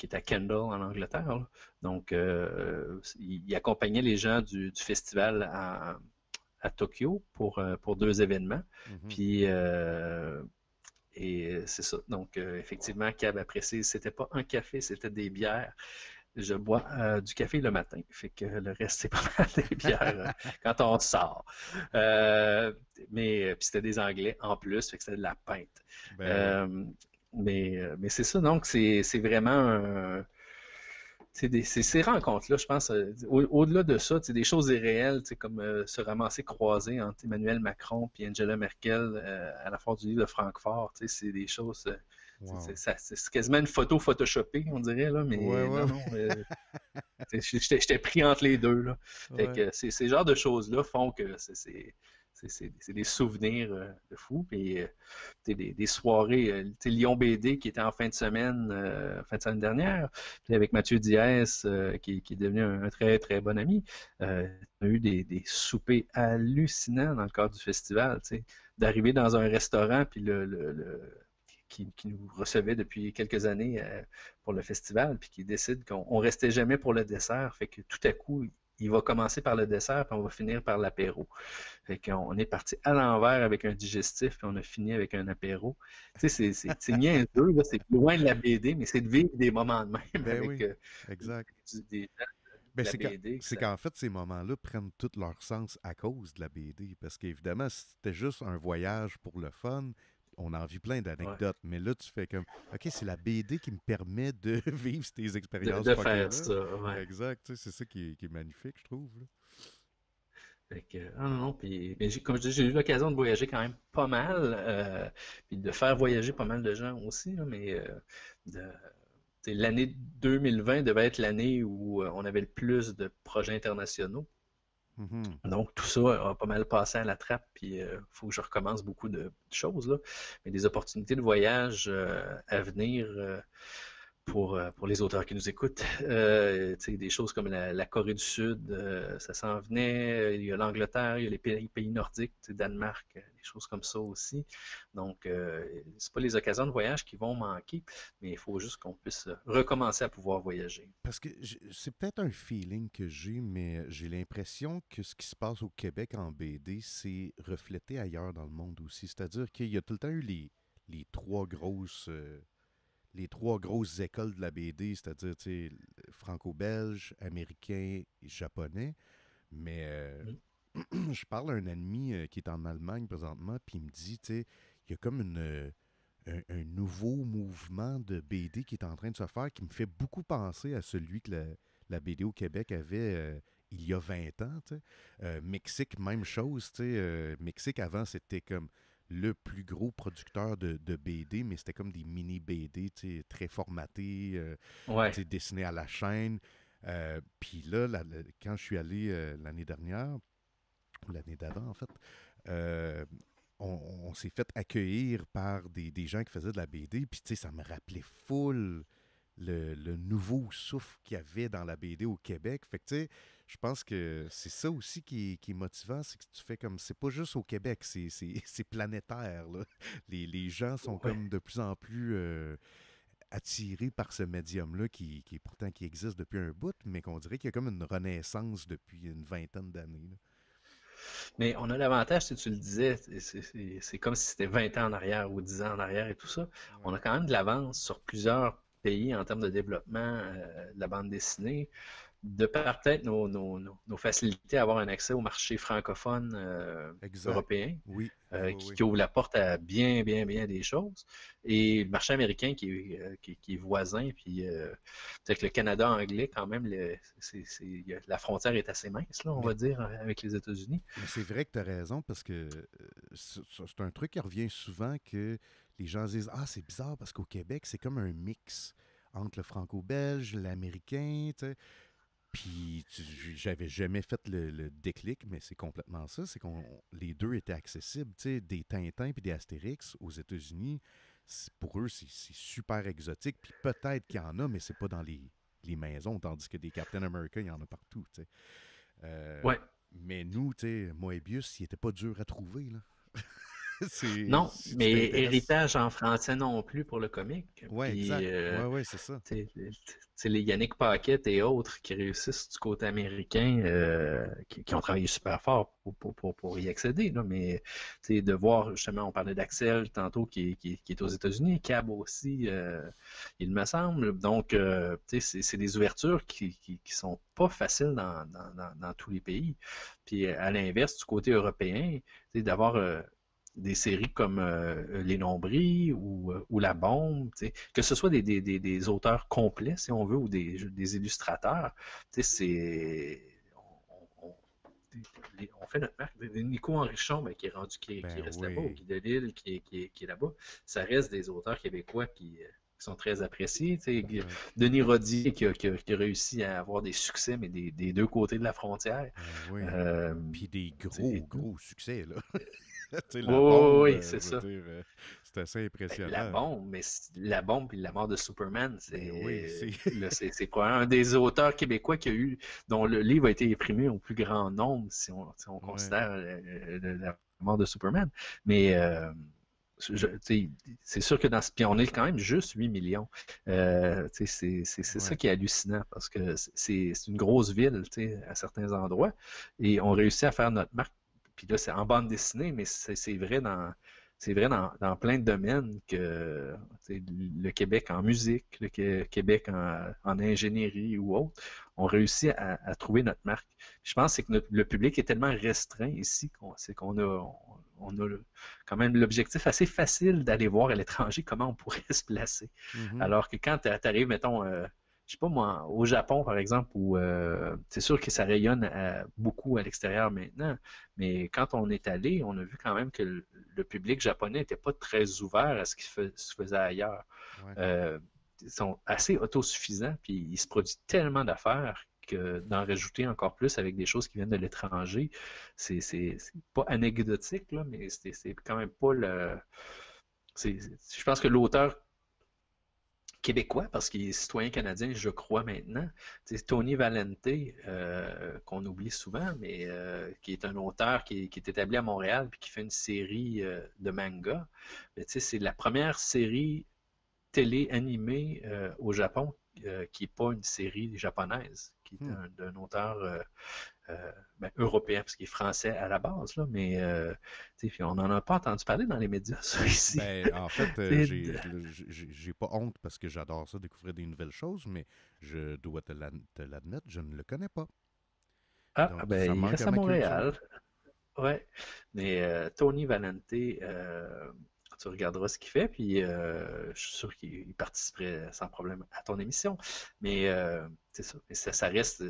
qui est à Kendall en Angleterre. Donc, euh, il, accompagnait les gens du, festival à, Tokyo pour, euh, pour deux événements. Mm-hmm. Puis, euh, Et c'est ça. Donc, effectivement, cave à précise, c'était pas un café, c'était des bières je bois du café le matin. Fait que le reste, c'est pas mal des bières quand on sort. Mais puis c'était des Anglais en plus, fait que c'était de la pinte. Ben mais mais c'est ça, donc c'est vraiment c'est ces rencontres-là, je pense, au-delà de ça, des choses irréelles, comme se ramasser croisé entre Emmanuel Macron et Angela Merkel à la foire du livre de Francfort, c'est des choses c'est quasiment une photo photoshopée, on dirait, là, mais non, non. Euh, j'étais pris entre les deux. Là. ces genres de choses-là font que c'est des souvenirs euh, de fou. Puis, euh, des, soirées, Lyon BD qui était en fin de semaine, fin de semaine dernière, puis avec Mathieu Diaz, qui, est devenu un, très, très bon ami. on a eu des, des, soupers hallucinants dans le cadre du festival. D'arriver dans un restaurant, puis le qui, nous recevait depuis quelques années euh, pour le festival, puis qui décide qu'on restait jamais pour le dessert. Fait que tout à coup, il va commencer par le dessert, puis on va finir par l'apéro. Fait qu'on est parti à l'envers avec un digestif, puis on a fini avec un apéro. Tu sais, c'est niaiseux, c'est loin de la BD, mais c'est de vivre des moments de même ben avec euh, exact. Ben, c'est qu'en fait, ces moments-là prennent tout leur sens à cause de la BD. Parce qu'évidemment, c'était juste un voyage pour le fun, on en vit plein d'anecdotes, mais là, tu fais comme, OK, c'est la BD qui me permet de vivre ces expériences. De, faire ça, Exact, c'est ça qui est, magnifique, je trouve. ah non, non, puis, comme je dis, j'ai eu l'occasion de voyager quand même pas mal, euh, puis de faire voyager pas mal de gens aussi, mais euh, l'année 2020 devait être l'année où euh, on avait le plus de projets internationaux. Mm-hmm. Donc, tout ça a pas mal passé à la trappe, puis il euh, faut que je recommence beaucoup de, choses. Là. Mais des opportunités de voyage euh, à venir, euh, pour, euh, pour les auteurs qui nous écoutent. Euh, des choses comme la, Corée du Sud, euh, ça s'en venait. Il y a l'Angleterre, il y a les pays, nordiques, Danemark, des choses comme ça aussi. Donc, c'est pas les occasions de voyage qui vont manquer, mais il faut juste qu'on puisse recommencer à pouvoir voyager. Parce que c'est peut-être un feeling que j'ai, mais j'ai l'impression que ce qui se passe au Québec en BD, c'est reflété ailleurs dans le monde aussi. C'est-à-dire qu'il y a tout le temps eu les, les trois grosses les trois grosses écoles de la BD, c'est-à-dire franco-belge, américain et japonais. Mais euh, je parle à un ami euh, qui est en Allemagne présentement, puis il me dit, il y a comme une, euh, un, nouveau mouvement de BD qui est en train de se faire qui me fait beaucoup penser à celui que la, la BD au Québec avait il y a 20 ans. Mexique, même chose. Mexique, avant, c'était comme le plus gros producteur de, BD, mais c'était comme des mini BD très formatés, euh, dessinés à la chaîne. Euh, puis là, quand je suis allé euh, l'année dernière, ou l'année d'avant en fait, on, s'est fait accueillir par des, gens qui faisaient de la BD, puis ça me rappelait full le, le nouveau souffle qu'il y avait dans la BD au Québec. Fait que tu sais, je pense que c'est ça aussi qui est, motivant, c'est que tu fais comme, c'est pas juste au Québec, c'est planétaire. Les, gens sont comme de plus en plus euh, attirés par ce médium-là qui, qui, pourtant qui existe depuis un bout, mais qu'on dirait qu'il y a comme une renaissance depuis une vingtaine d'années. Mais on a l'avantage, si tu le disais, c'est comme si c'était 20 ans en arrière ou 10 ans en arrière et tout ça. On a quand même de l'avance sur plusieurs pays en termes de développement euh, de la bande dessinée de par peut-être nos, nos, facilités à avoir un accès au marché francophone euh, européen, oui. Euh, qui, ouvre la porte à bien, bien, bien des choses. Et le marché américain qui est, euh, qui, est voisin, puis peut-être le Canada anglais, quand même, la frontière est assez mince, là, on va dire, avec les États-Unis. C'est vrai que tu as raison, parce que c'est un truc qui revient souvent que les gens disent Ah, c'est bizarre parce qu'au Québec, c'est comme un mix entre le franco-belge, l'américain, tu sais. Puis j'avais jamais fait le, déclic, mais c'est complètement ça. C'est qu'on les deux étaient accessibles. Tu sais, des Tintins puis des Astérix aux États-Unis, pour eux, c'est super exotique. Puis peut-être qu'il y en a, mais c'est pas dans les, maisons, tandis que des Captain America, il y en a partout. Tu sais. Euh, ouais. Mais nous, tu sais, Moebius, il était pas dur à trouver. Là. non, mais héritage en français non plus pour le comique. Oui, exact. Euh, ouais, ouais, c'est ça. C'est les Yannick Paquette et autres qui réussissent du côté américain, euh, qui, ont travaillé super fort pour, pour, pour, y accéder. Là, mais de voir, justement, on parlait d'Axel tantôt qui, qui, est aux États-Unis, Cab aussi, euh, il me semble. Donc, c'est des ouvertures qui, qui, sont pas faciles dans, dans, dans, tous les pays. Puis à l'inverse, du côté européen, d'avoir des séries comme euh, Les Nombris ou, euh, ou La Bombe, que ce soit des, des, des, auteurs complets, si on veut, ou des, des illustrateurs, c'est. On, on, fait notre marque. Nico Henrichon, ben, qui est rendu, qui, ben reste là-bas, ou Guy Delisle, qui, qui, qui est là-bas, ça reste des auteurs québécois qui, euh, sont très appréciés. Denis Rodier qui a, qui, a, réussi à avoir des succès, mais des, des deux côtés de la frontière. Ben Puis des gros, gros succès. Là. oui, oui, euh, c'est ça. Euh, c'est assez impressionnant. la bombe, mais la bombe et la mort de Superman, c'est oui, c'est probablement un des auteurs québécois qui a eu, dont le livre a été imprimé au plus grand nombre, si on, si on considère la mort de Superman. Mais euh, c'est sûr que dans ce. Puis on est quand même juste 8 millions. Euh, c'est ça qui est hallucinant parce que c'est une grosse ville à certains endroits et on réussit à faire notre marque puis là, c'est en bande dessinée, mais c'est vrai dans c'est vrai dans, plein de domaines que le Québec en musique, le Québec en, ingénierie ou autre, on réussit à, trouver notre marque. Je pense que le public est tellement restreint ici qu'on qu'on a, on, a quand même l'objectif assez facile d'aller voir à l'étranger comment on pourrait se placer. Mm-hmm. Alors que quand tu arrives, mettons, euh, je sais pas moi, au Japon, par exemple, où euh, c'est sûr que ça rayonne beaucoup à l'extérieur maintenant, mais quand on est allé, on a vu quand même que le, public japonais n'était pas très ouvert à ce qui se faisait ailleurs. Euh, ils sont assez autosuffisants, puis ils se produisent tellement d'affaires que d'en rajouter encore plus avec des choses qui viennent de l'étranger, c'est pas anecdotique, là, mais c'est quand même pas le. Je pense que l'auteur québécois, parce qu'il est citoyen canadien, je crois maintenant. C'est Tony Valente, euh, qu'on oublie souvent, mais euh, qui est un auteur qui est, établi à Montréal puis qui fait une série euh, de manga. C'est la première série télé animée au Japon qui n'est pas une série japonaise, qui est hmm. d'un auteur ben, européen, parce qu'il est français à la base, là, mais euh, on n'en a pas entendu parler dans les médias, ça, ici. Ben, en fait, euh, j'ai pas honte parce que j'adore ça, découvrir des nouvelles choses, mais je dois te l'admettre, je ne le connais pas. Ah, ben, il reste à, Montréal. Ouais, mais Tony Valente, tu regarderas ce qu'il fait, puis euh, je suis sûr qu'il participerait sans problème à ton émission. Mais euh, c'est ça. Ça, reste.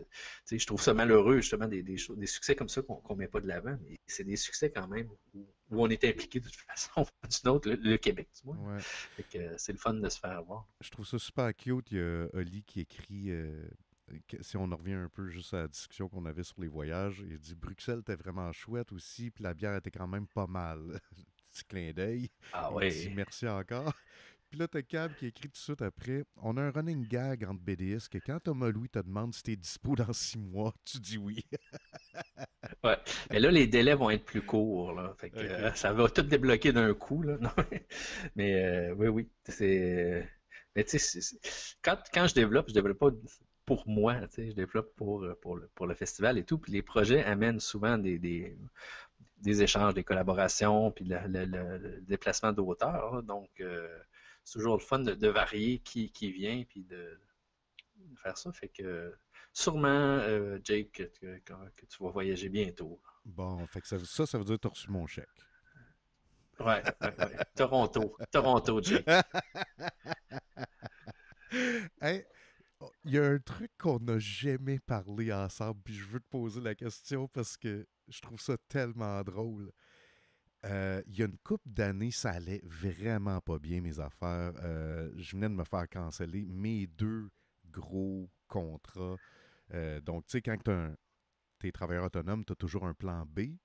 Je trouve ça malheureux, justement, des, des, des succès comme ça qu'on ne met pas de l'avant. Mais c'est des succès quand même où, on est impliqué de toute façon, d'une autre, le, Québec, du moins. c'est le fun de se faire voir. Je trouve ça super cute. Il y a Oli qui écrit. Euh, si on en revient un peu juste à la discussion qu'on avait sur les voyages, il dit Bruxelles était vraiment chouette aussi, puis la bière était quand même pas mal. Petit clin d'œil. Ah oui. merci encore. Puis là, t'as Cab qui écrit tout de suite après On a un running gag entre BDS que quand Thomas Louis te demande si t'es dispo dans six mois, tu dis oui. ouais. Mais là, les délais vont être plus courts. Là. Fait que, euh, ça va tout débloquer d'un coup. Là. mais euh, oui, oui. C'est. Mais tu sais, quand, quand je développe, je développe pas pour moi, tu sais, je développe pour, pour, le, pour le festival et tout. Puis les projets amènent souvent des, des des échanges, des collaborations, puis le, déplacement d'auteurs. Donc, euh, c'est toujours le fun de, varier qui, qui, vient, puis de, faire ça. Fait que sûrement, euh, Jake, que, tu vas voyager bientôt. Bon, fait que ça, ça, veut dire que tu as reçu mon chèque. Ouais, ouais, Toronto. Toronto, Jake. il y a un truc qu'on n'a jamais parlé ensemble, puis je veux te poser la question parce que je trouve ça tellement drôle. Euh, il y a une couple d'années, ça allait vraiment pas bien, mes affaires. Euh, je venais de me faire canceller mes deux gros contrats. Euh, donc, tu sais, quand tu es travailleur autonome, tu as toujours un plan B.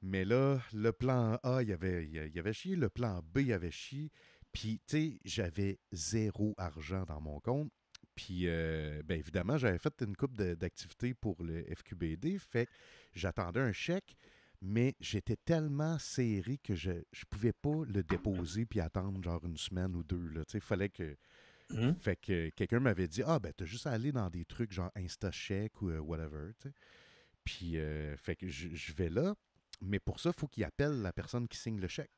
Mais là, le plan A, il y avait, y avait chié. Le plan B, il y avait chié. Puis, tu j'avais zéro argent dans mon compte. Puis, euh, bien évidemment, j'avais fait une coupe d'activités pour le FQBD. Fait que j'attendais un chèque. mais j'étais tellement serré que je ne pouvais pas le déposer puis attendre genre une semaine ou deux. Il fallait que. Hum? Fait que quelqu'un m'avait dit Ah, ben, t'as juste à aller dans des trucs genre InstaCheck ou euh, whatever. Puis, euh, fait que je, vais là, mais pour ça, il faut qu'il appelle la personne qui signe le chèque,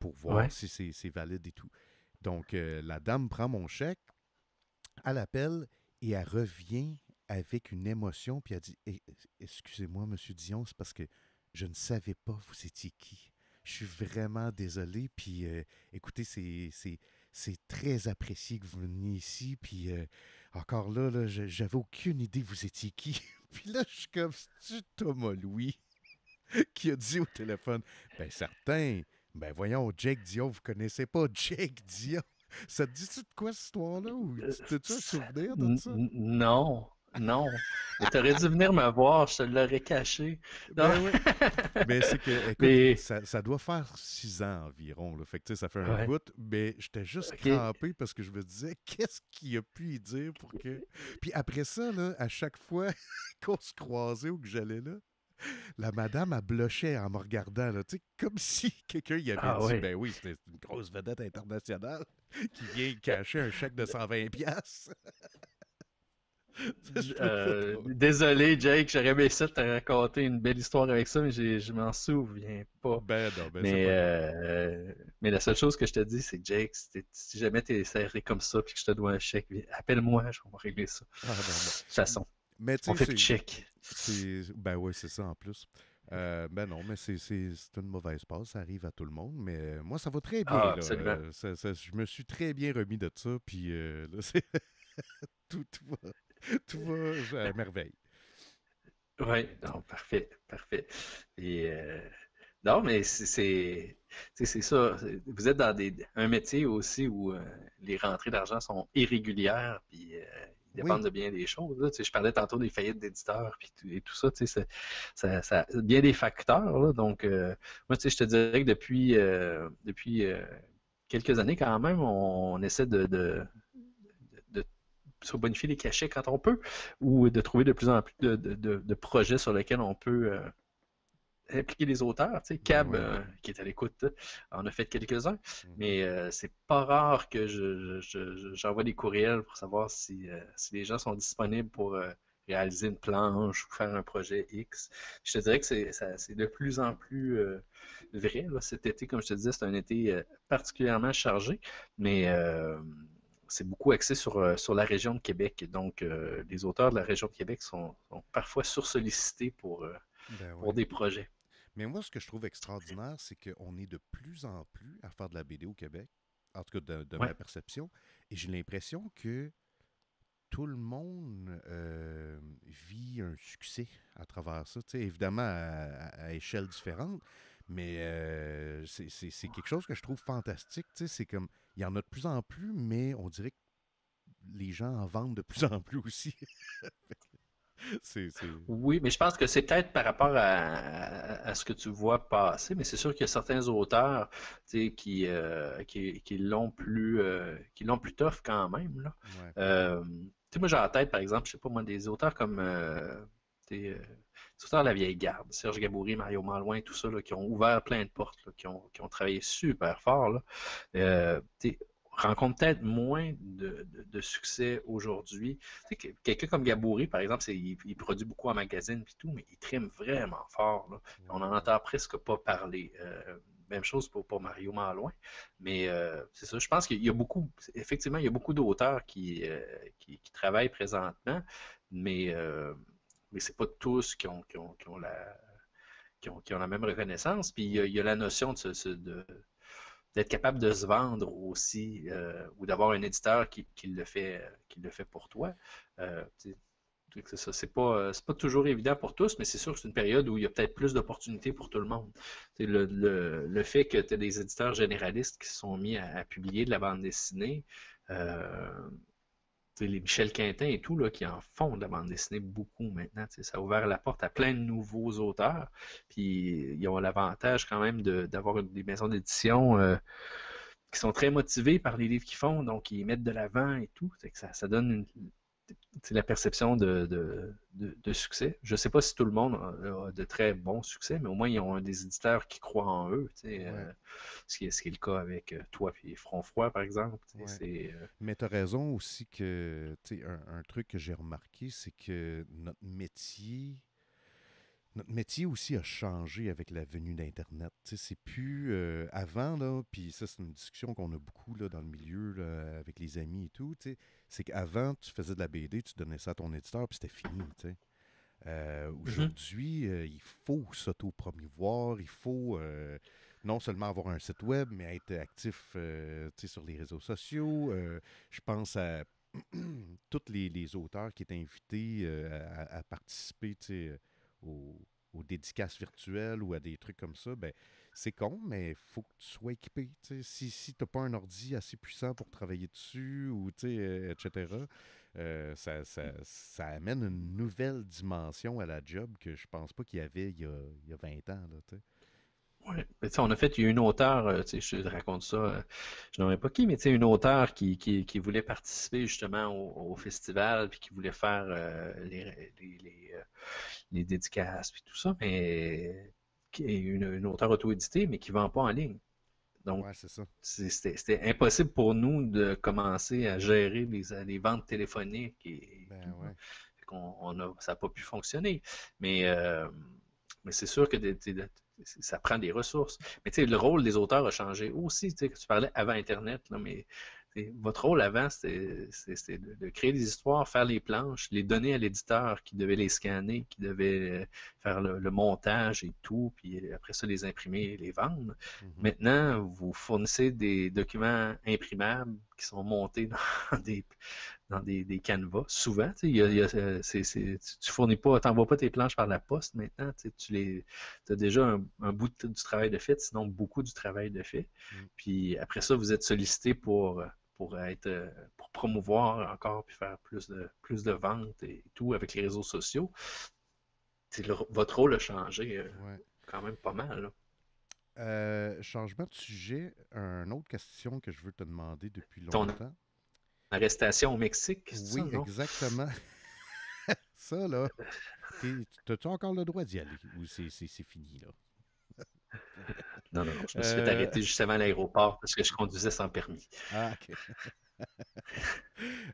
pour voir Ouais. si c'est c'est valide et tout. Donc, euh, la dame prend mon chèque, elle appelle et elle revient avec une émotion, puis elle dit Eh, Excusez-moi, Monsieur Dion, c'est parce que je ne savais pas vous étiez qui. Je suis vraiment désolé, puis euh, écoutez, c'est- très apprécié que vous veniez ici, puis euh, encore là, là j'avais aucune idée vous étiez qui. puis là, je suis comme C'est Thomas Louis qui a dit au téléphone Ben certain, ben voyons, Jake Dion, vous connaissez pas Jake Dion. Ça te dit-tu de quoi cette histoire-là? Ou t'as-tu un souvenir de ça? Non, non. Mais t'aurais dû venir me voir, je te l'aurais caché. Non. Ben oui. Mais c'est que, écoute, Mais- ça, ça doit faire six ans environ. Là. Fait que, tu ça fait un Ouais. bout, mais j'étais juste crampé parce que je me disais, qu'est-ce qu'il a pu y dire pour que. Puis après ça, là, à chaque fois qu'on se croisait ou que j'allais là, la madame a blushé en me regardant, là, tu comme si quelqu'un y avait Ah dit, ouais. ben oui, c'était une grosse vedette internationale qui vient cacher un chèque de 120 pièces. Euh, désolé, Jake, j'aurais aimé ça te raconter une belle histoire avec ça, mais je m'en souviens pas. Ben non, ben Mais, pas euh, mais la seule chose que je te dis, c'est Jake, si, jamais t'es serré comme ça puis que je te dois un chèque, appelle-moi, je vais régler ça. Ah, non. De toute façon, Mais tu on fait plus de chèque. Ben oui, c'est ça en plus. Euh, ben non, mais c'est, une mauvaise passe, ça arrive à tout le monde, mais moi ça va très bien. Ah, là. Euh, ça- ça- je me suis très bien remis de ça, puis euh, là, c'est... tout, tout va, tout va à merveille. Oui, non, parfait, parfait. Et, non, mais c'est ça. Vous êtes dans des, un métier aussi où les rentrées d'argent sont irrégulières, puis Oui. dépendent de bien des choses. là. Tu sais, je parlais tantôt des faillites d'éditeurs puis tout- et tout ça. Tu sais, c'est- ça, ça, bien des facteurs. Là, donc, euh, moi, tu sais, je te dirais que depuis, euh, depuis euh, quelques années, quand même, on, essaie de, de, bonifier les cachets quand on peut, ou de trouver de plus en plus de, de- de- de projets sur lesquels on peut euh, impliquer les auteurs. Tu sais, Cab, ouais. euh, qui est à l'écoute, en a fait quelques-uns, Mhm. mais euh, c'est pas rare que je, je- je- j'envoie des courriels pour savoir si, euh, si les gens sont disponibles pour euh, réaliser une planche ou faire un projet X. Je te dirais que c'est, de plus en plus euh, vrai. là. Cet été, comme je te disais, c'est un été euh, particulièrement chargé, mais euh, c'est beaucoup axé sur, euh, sur la région de Québec. Donc, euh, les auteurs de la région de Québec sont, sont parfois sursollicités pour, Ben pour des projets. Mais moi, ce que je trouve extraordinaire, c'est qu'on est de plus en plus à faire de la BD au Québec, en tout cas de, de Ouais. ma perception, et j'ai l'impression que tout le monde euh, vit un succès à travers ça. Évidemment, à, échelle différente, mais euh, c'est quelque chose que je trouve fantastique. C'est comme, il y en a de plus en plus, mais on dirait que les gens en vendent de plus en plus aussi. Oui, mais je pense que c'est peut-être par rapport à, à- à ce que tu vois passer, mais c'est sûr qu'il y a certains auteurs qui, euh, qui, qui l'ont plus, euh, qui l'ont plus tough quand même. Là. ouais. Euh, moi j'ai en tête, par exemple, je sais pas moi, des auteurs comme euh, des auteurs de la vieille garde, Serge Gaboury, Mario Malouin, tout ça, là, qui ont ouvert plein de portes, là, qui ont, qui ont travaillé super fort. Là. Rencontrent peut-être moins de, de- de succès aujourd'hui. Tu sais, que- quelqu'un comme Gaboury, par exemple, c'est- il, il produit beaucoup en magazine et tout, mais il trime vraiment fort. là. On en entend presque pas parler. Euh, même chose pour, pour Mario Malouin. Mais euh, c'est ça, je pense qu'il y a beaucoup, effectivement, il y a beaucoup d'auteurs qui, euh, qui, qui travaillent présentement, mais, euh, mais c'est pas tous qui ont, qui ont, qui ont la, qui ont, qui ont la même reconnaissance. Puis il y a, il y a la notion de, de- d'être capable de se vendre aussi, euh, ou d'avoir un éditeur qui, qui le fait, qui le fait pour toi. Euh, c'est ça, c'est pas, euh, c'est pas toujours évident pour tous, mais c'est sûr que c'est une période où il y a peut-être plus d'opportunités pour tout le monde. Le, le, le fait que tu as des éditeurs généralistes qui se sont mis à, publier de la bande dessinée, euh, les Michel Quintin et tout, là, qui en font de la bande dessinée beaucoup maintenant. Ça a ouvert la porte à plein de nouveaux auteurs. Puis ils ont l'avantage quand même d'avoir des maisons d'édition euh, qui sont très motivées par les livres qu'ils font, donc ils mettent de l'avant et tout. Que ça, ça donne une, la perception de, de, succès. Je ne sais pas si tout le monde a, de très bons succès, mais au moins ils ont des éditeurs qui croient en eux. Euh, ce, qui est, ce, qui est, le cas avec euh, toi et Front Froid, par exemple. Euh, mais tu as raison aussi que un, un truc que j'ai remarqué, c'est que notre métier notre métier aussi a changé avec la venue d'Internet. C'est plus avant, là, puis ça, c'est une discussion qu'on a beaucoup là, dans le milieu avec les amis et tout. C'est qu'avant, tu faisais de la BD, tu donnais ça à ton éditeur, puis c'était fini. Euh, mm-hmm. Aujourd'hui, il faut s'auto-promouvoir, il faut non seulement avoir un site web, mais être actif sur les réseaux sociaux. je pense à tous les, auteurs qui étaient invités à, à, participer aux, dédicaces virtuelles ou à des trucs comme ça, ben, c'est con, mais il faut que tu sois équipé. Si, si tu n'as pas un ordi assez puissant pour travailler dessus, ou euh, etc., euh, ça, ça, ça, amène une nouvelle dimension à la job que je pense pas qu'il y avait il y a, il y a 20 ans. Là, oui, on a fait, il y a une auteure, euh, je te raconte ça, je n'aurais pas qui, mais une auteure qui, qui, qui, voulait participer justement au, festival, puis qui voulait faire euh, les, les, les, dédicaces, puis tout ça, mais qui est une, une auteure auto-éditée, mais qui ne vend pas en ligne. Donc, c'était impossible pour nous de commencer à gérer les, les ventes téléphoniques et, ben on, a, ça n'a pas pu fonctionner. Mais, mais c'est sûr que des, ça prend des ressources. Mais le rôle des auteurs a changé aussi. Tu parlais avant Internet, là, mais votre rôle avant, c'était de, créer des histoires, faire les planches, les donner à l'éditeur qui devait les scanner, qui devait euh, faire le, montage et tout, puis après ça, les imprimer et les vendre. Mm-hmm. Maintenant, vous fournissez des documents imprimables qui sont montés dans des, dans des, des canevas. Souvent, tu ne tu fournis pas, t'envoies pas tes planches par la poste maintenant. Tu les, as déjà un, bout du travail de fait, sinon beaucoup du travail de fait. Mm. Puis après ça, vous êtes sollicité pour pour être pour promouvoir encore puis faire plus de plus de ventes et tout avec les réseaux sociaux. votre rôle a changé euh, quand même pas mal. Euh, changement de sujet, une autre question que je veux te demander depuis longtemps. Ton arrestation au Mexique, Oui, exactement. ça, là, as-tu encore le droit d'y aller? Ou c'est fini, là? Non, non, non. Je me suis fait euh. arrêter juste avant l'aéroport parce que je conduisais sans permis. Ah, OK.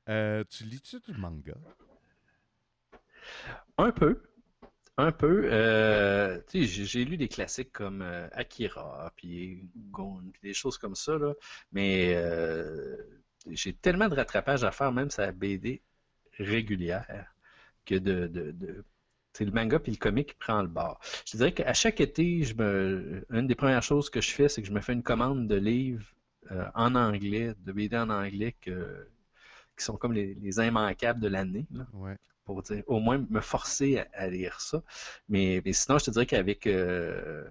Euh, tu lis-tu du manga? Un peu. Un peu. Euh, j'ai lu des classiques comme Akira, puis des choses comme ça, là. mais j'ai tellement de rattrapage à faire, même sa BD régulière, que de, de c'est le manga puis le comic qui prend le bord. Je dirais qu'à chaque été, je me, une des premières choses que je fais, c'est que je me fais une commande de livres euh, en anglais, de BD en anglais, qui sont comme les, immanquables de l'année. Pour dire, au moins me forcer à, lire ça. Mais, sinon, je te dirais qu'avec euh,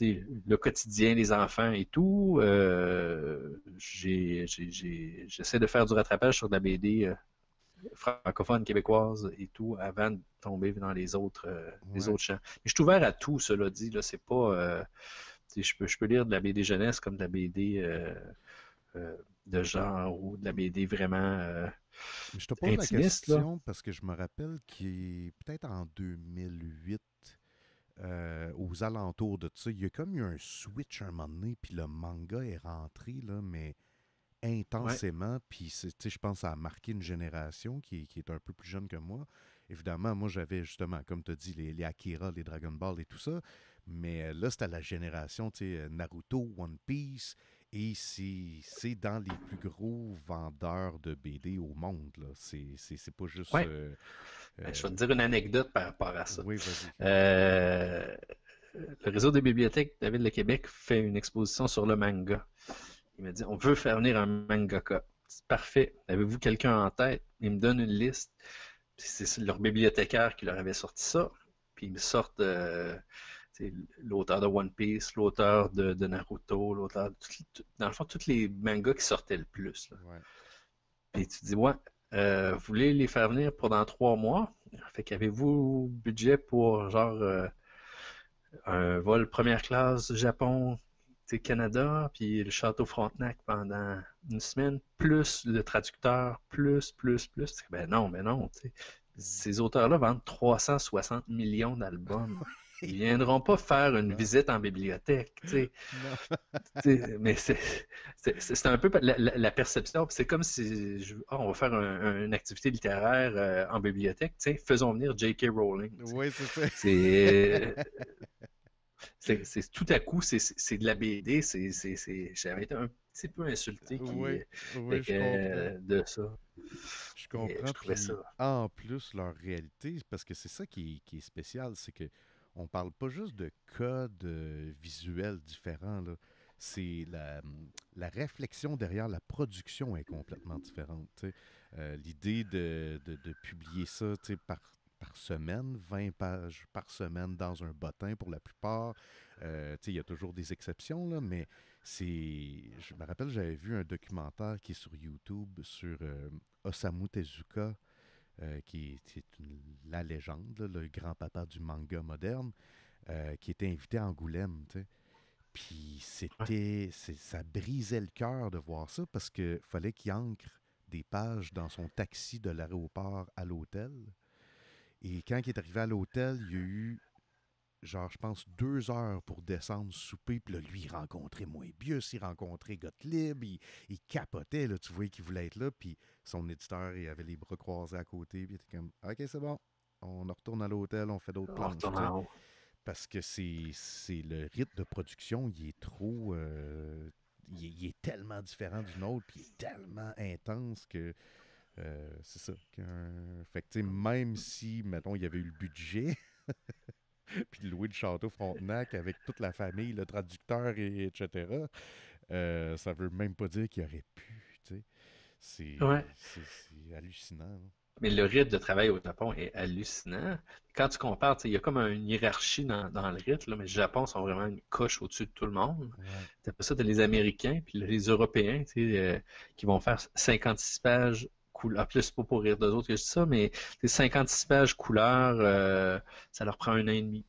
le quotidien, les enfants et tout, euh, j'essaie de faire du rattrapage sur de la BD francophone québécoise et tout avant de tomber dans les autres, euh, les autres champs. Mais je suis ouvert à tout, cela dit. Là, c'est pas. Euh, je, peux, je peux lire de la BD jeunesse comme de la BD euh, de genre ou de la BD vraiment. je te pose la question parce que je me rappelle qu'il peut-être en 2008. aux alentours de ça, il y a comme eu un switch un moment donné, puis le manga est rentré, là, mais intensément. Puis, je pense, ça a marqué une génération qui, est un peu plus jeune que moi. Évidemment, moi, j'avais justement, comme tu as dit, les, Akira, les Dragon Ball et tout ça. Mais euh, là, c'était la génération, tu sais, euh, Naruto, One Piece. Et c'est dans les plus gros vendeurs de BD au monde. C'est pas juste. Euh, ben, je vais te dire une anecdote par rapport à ça. Oui, vas-y. le réseau des bibliothèques David Le Québec fait une exposition sur le manga. Il m'a dit on veut faire venir un mangaka. Parfait. Avez-vous quelqu'un en tête? Il me donne une liste. C'est leur bibliothécaire qui leur avait sorti ça. Puis ils me sortent euh, l'auteur de One Piece, l'auteur de, Naruto, l'auteur. Dans le fond, tous les mangas qui sortaient le plus. Puis tu dis ouais, euh, vous voulez les faire venir pendant trois mois? Fait qu'avez-vous budget pour genre euh, un vol première classe Japon Canada, puis le Château Frontenac pendant une semaine, plus le traducteur, plus, plus, plus. Ben non, ben non. Ces auteurs-là vendent 360 millions d'albums. Ils viendront pas faire une visite en bibliothèque. mais c'est un peu la, perception. C'est comme si ah, on va faire une activité littéraire euh, en bibliothèque. Faisons venir J.K. Rowling. Oui, c'est ça. C'est tout à coup, c'est de la BD. J'avais été un petit peu insulté oui, euh, de ça. Je comprends. ça. En plus, leur réalité, parce que c'est ça qui, qui, est spécial, c'est que on parle pas juste de codes euh, visuels différents. C'est la, la, réflexion derrière la production est complètement différente. Euh, l'idée de, de, de, publier ça par semaine, 20 pages par semaine dans un bottin pour la plupart. Euh, il y a toujours des exceptions, là, mais c'est. Je me rappelle, j'avais vu un documentaire qui est sur YouTube sur euh, Osamu Tezuka, euh, qui est, la légende, le grand-papa du manga moderne, qui était invité à Angoulême. Puis c'était. Ça brisait le cœur de voir ça parce qu'il fallait qu'il ancre des pages dans son taxi de l'aéroport à l'hôtel. Et quand il est arrivé à l'hôtel, il y a eu, genre, je pense, deux heures pour descendre souper. Puis là, lui, il rencontrait Moebius, il rencontrait Gottlieb, il, il capotait, là, tu voyais qu'il voulait être là. Puis son éditeur, il avait les bras croisés à côté. Puis il était comme, OK, c'est bon, on retourne à l'hôtel, on fait d'autres plans. Parce que c'est le rythme de production, il est trop. Euh, il, est tellement différent d'une autre, puis il est tellement intense que euh, c'est ça. Fait que, même si, mettons, il y avait eu le budget, puis de louer le château Frontenac avec toute la famille, le traducteur, et, etc., euh, ça veut même pas dire qu'il aurait pu, tu sais. C'est hallucinant. Mais le rythme de travail au Japon est hallucinant. Quand tu compares, il y a comme une hiérarchie dans, le rythme, mais le Japon sont vraiment une coche au-dessus de tout le monde. Ouais. Après ça, tu as les Américains, puis les Européens, euh, qui vont faire 56 pages en plus, pas pour rire d'eux autres que je dis ça, mais les 56 pages couleurs, euh, ça leur prend un an et demi.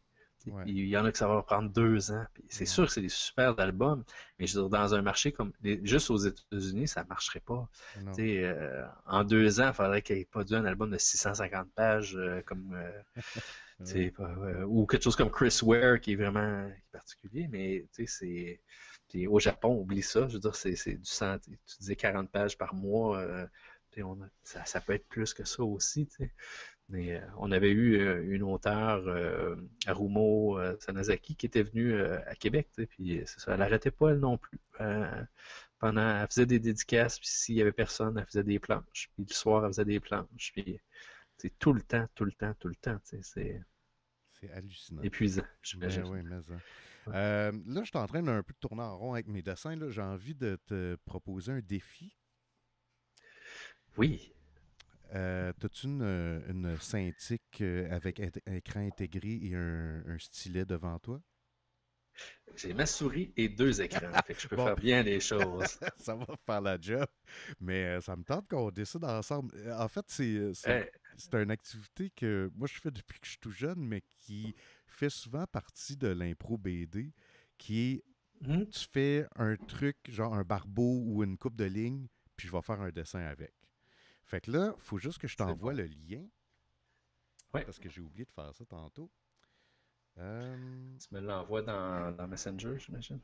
Il y en a que ça va leur prendre deux ans. C'est sûr que c'est des super albums, mais je veux dire, dans un marché comme juste aux États-Unis, ça ne marcherait pas. Euh, en deux ans, il faudrait qu'il ait pas dû un album de 650 pages euh, comme ou quelque chose comme Chris Ware qui est vraiment particulier, mais c'est au Japon, oublie ça. Je veux dire, c'est du 100, tu disais 40 pages par mois ça, peut être plus que ça aussi. Mais euh, on avait eu euh, une auteure, euh, Arumo Sanazaki, qui était venue à Québec, puis ça, elle n'arrêtait pas elle non plus. pendant, elle faisait des dédicaces, puis s'il y avait personne, elle faisait des planches. Puis le soir, elle faisait des planches. Puis c'est tout le temps, tout le temps, tout le temps. C'est hallucinant. Épuisant, j'imagine. Ben là, je suis en train d'un peu de tourner en rond avec mes dessins. J'ai envie de te proposer un défi. Oui. Euh, T'as-tu une, euh, une Cintiq euh, avec un écran intégré et un, stylet devant toi? J'ai ma souris et deux écrans. fait que je peux faire bien les choses. ça va faire la job. Mais ça me tente qu'on décide ensemble. En fait, c'est une activité que moi je fais depuis que je suis tout jeune, mais qui fait souvent partie de l'impro BD, qui est hmm? tu fais un truc, genre un barbeau ou une coupe de ligne, puis je vais faire un dessin avec. Fait que là, il faut juste que je t'envoie le lien. Ouais. Parce que j'ai oublié de faire ça tantôt. Euh... Tu me l'envoies dans, dans, Messenger, j'imagine?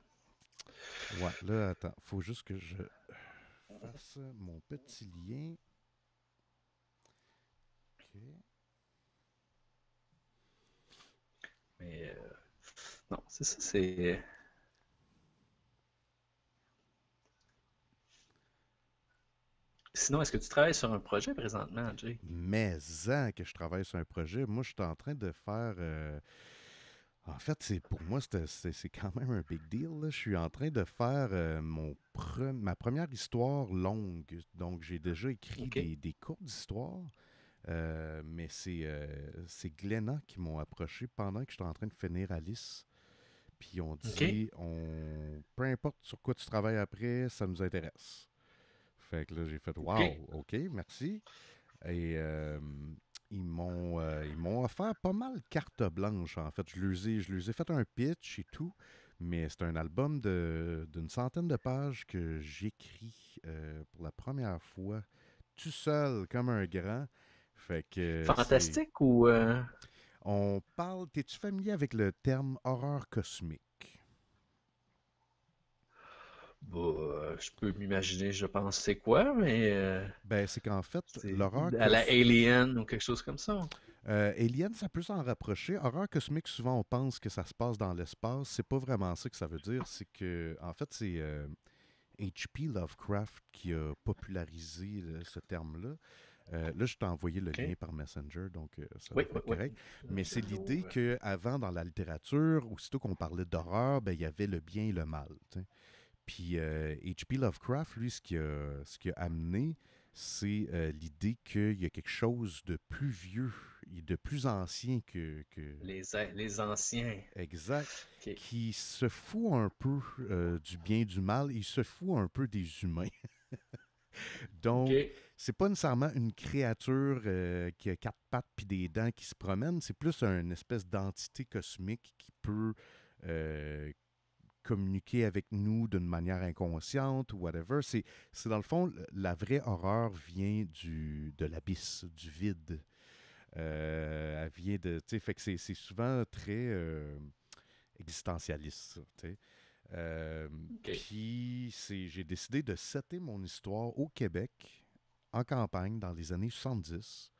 Ouais, là, attends. faut juste que je fasse mon petit lien. OK. Mais euh, non, c'est ça, c'est. Sinon, est-ce que tu travailles sur un projet présentement, Jay? Mais en que je travaille sur un projet. Moi, je suis en train de faire. Euh, en fait, c'est pour moi, c'est quand même un big deal. Je suis en train de faire euh, mon ma première histoire longue. Donc, j'ai déjà écrit des, des, courtes histoires. Euh, mais c'est Glenna qui m'ont approché pendant que j'étais en train de finir Alice. Puis on dit, on, peu importe sur quoi tu travailles après, ça nous intéresse. Fait que là, j'ai fait Wow, OK, merci. Et euh, ils m'ont euh, ils m'ont offert pas mal carte blanche, en fait. Je leur, ai, je ai fait un pitch et tout, Mais c'est un album d'une centaine de pages que j'écris euh, pour la première fois, tout seul, comme un grand. Fait que. Fantastique ou. Euh? On parle. T'es-tu familier avec le terme horreur cosmique? Bah, je peux m'imaginer, je pense, c'est quoi, mais. Euh, ben, c'est qu'en fait, l'horreur. À la Alien ou quelque chose comme ça. Euh, Alien, ça peut s'en rapprocher. Horreur cosmique, souvent, on pense que ça se passe dans l'espace. C'est pas vraiment ça que ça veut dire. C'est que, en fait, c'est H.P. Euh, Lovecraft qui a popularisé ce terme-là. là, je t'ai envoyé le lien par Messenger, donc ça va être correct. Mais c'est l'idée qu'avant, dans la littérature, aussitôt qu'on parlait d'horreur, ben, il y avait le bien et le mal. Puis H.P. Lovecraft, lui, ce qui a, ce qui a amené, c'est l'idée qu'il y a quelque chose de plus vieux et de plus ancien que... Les, les, anciens. Exact. Qui se fout un peu du bien et du mal. Il se fout un peu des humains. Donc, c'est pas nécessairement une créature qui a quatre pattes puis des dents qui se promène. C'est plus une espèce d'entité cosmique qui peut communiquer avec nous d'une manière inconsciente ou whatever. C'est, dans le fond, la vraie horreur vient du, de l'abysse, du vide. Euh, elle vient de. Fait que c'est, souvent très euh, existentialiste. Euh, Puis j'ai décidé de setter mon histoire au Québec, en campagne, dans les années 70.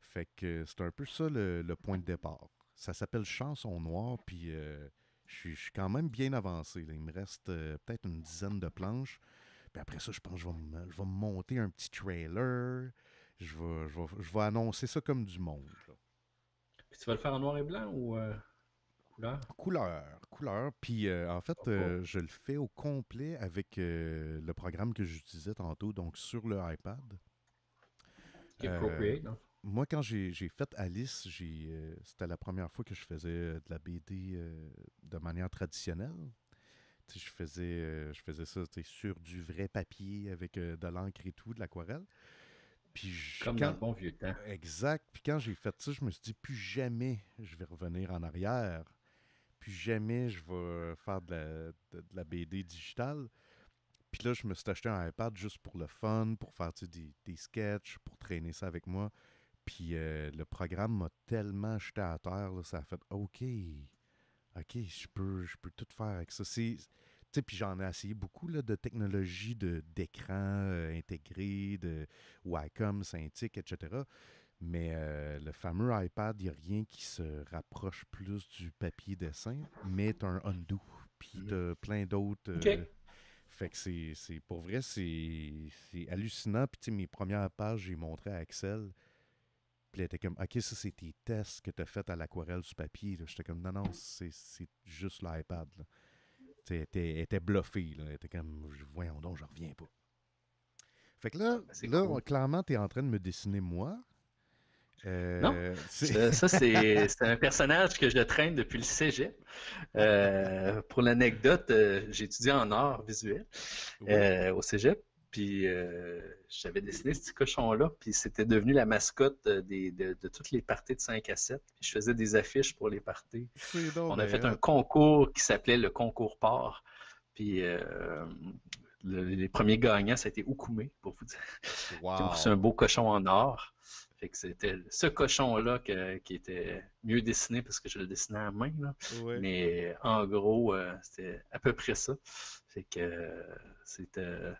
Fait que c'est un peu ça le, le point de départ. Ça s'appelle Chanson Noire, puis je suis, quand même bien avancé. Il me reste euh, peut-être une dizaine de planches. Puis après ça, je pense que je vais, me, monter un petit trailer. Je vais, je, vais, annoncer ça comme du monde. Puis tu vas le faire en noir et blanc ou euh, couleur? Couleur, couleur. Puis euh, en fait, je le fais au complet avec le programme que j'utilisais tantôt, donc sur le iPad. Qui est Procreate, non? Moi, quand j'ai fait Alice, euh, c'était la première fois que je faisais euh, de la BD euh, de manière traditionnelle. je faisais, je faisais ça sur du vrai papier avec de l'encre et tout, de l'aquarelle. Comme dans le bon vieux temps. Exact. Puis quand j'ai fait ça, je me suis dit, plus jamais je vais revenir en arrière. Plus jamais je vais faire de la, BD digitale. Puis là, je me suis acheté un iPad juste pour le fun, pour faire des, des sketchs, pour traîner ça avec moi. Puis euh, le programme m'a tellement jeté à terre, ça a fait OK, OK, je peux, je peux tout faire avec ça. puis j'en ai essayé beaucoup là, de technologies d'écran euh, intégré, de Wacom, Cintiq, etc. Mais euh, le fameux iPad, il n'y a rien qui se rapproche plus du papier dessin, mais tu as un undo. Puis tu as plein d'autres. fait que c'est pour vrai, c'est hallucinant. Puis mes premières pages, j'ai montré à Axel. Puis elle était comme, OK, ça, c'est tes tests que tu as fait à l'aquarelle du papier. J'étais comme, non, non, c'est juste l'iPad. Elle était, était bluffée. Là. Elle était comme, voyons donc, je reviens pas. Fait que là, ben, là clairement, tu es en train de me dessiner moi. Euh, non, ça, c'est un personnage que je traîne depuis le cégep. Euh, pour l'anecdote, euh, j'ai étudié en art visuel au cégep. Puis euh, j'avais dessiné ce petit cochon-là, puis c'était devenu la mascotte euh, de, toutes les parties de 5 à 7. Puis je faisais des affiches pour les parties. On a fait un concours qui s'appelait le concours port. Puis euh, les premiers gagnants, ça a été Oukoumé, pour vous dire. Wow. C'est un beau cochon en or. Fait que c'était ce cochon-là qui était mieux dessiné parce que je le dessinais à main. Mais en gros, c'était à peu près ça. Fait que c'était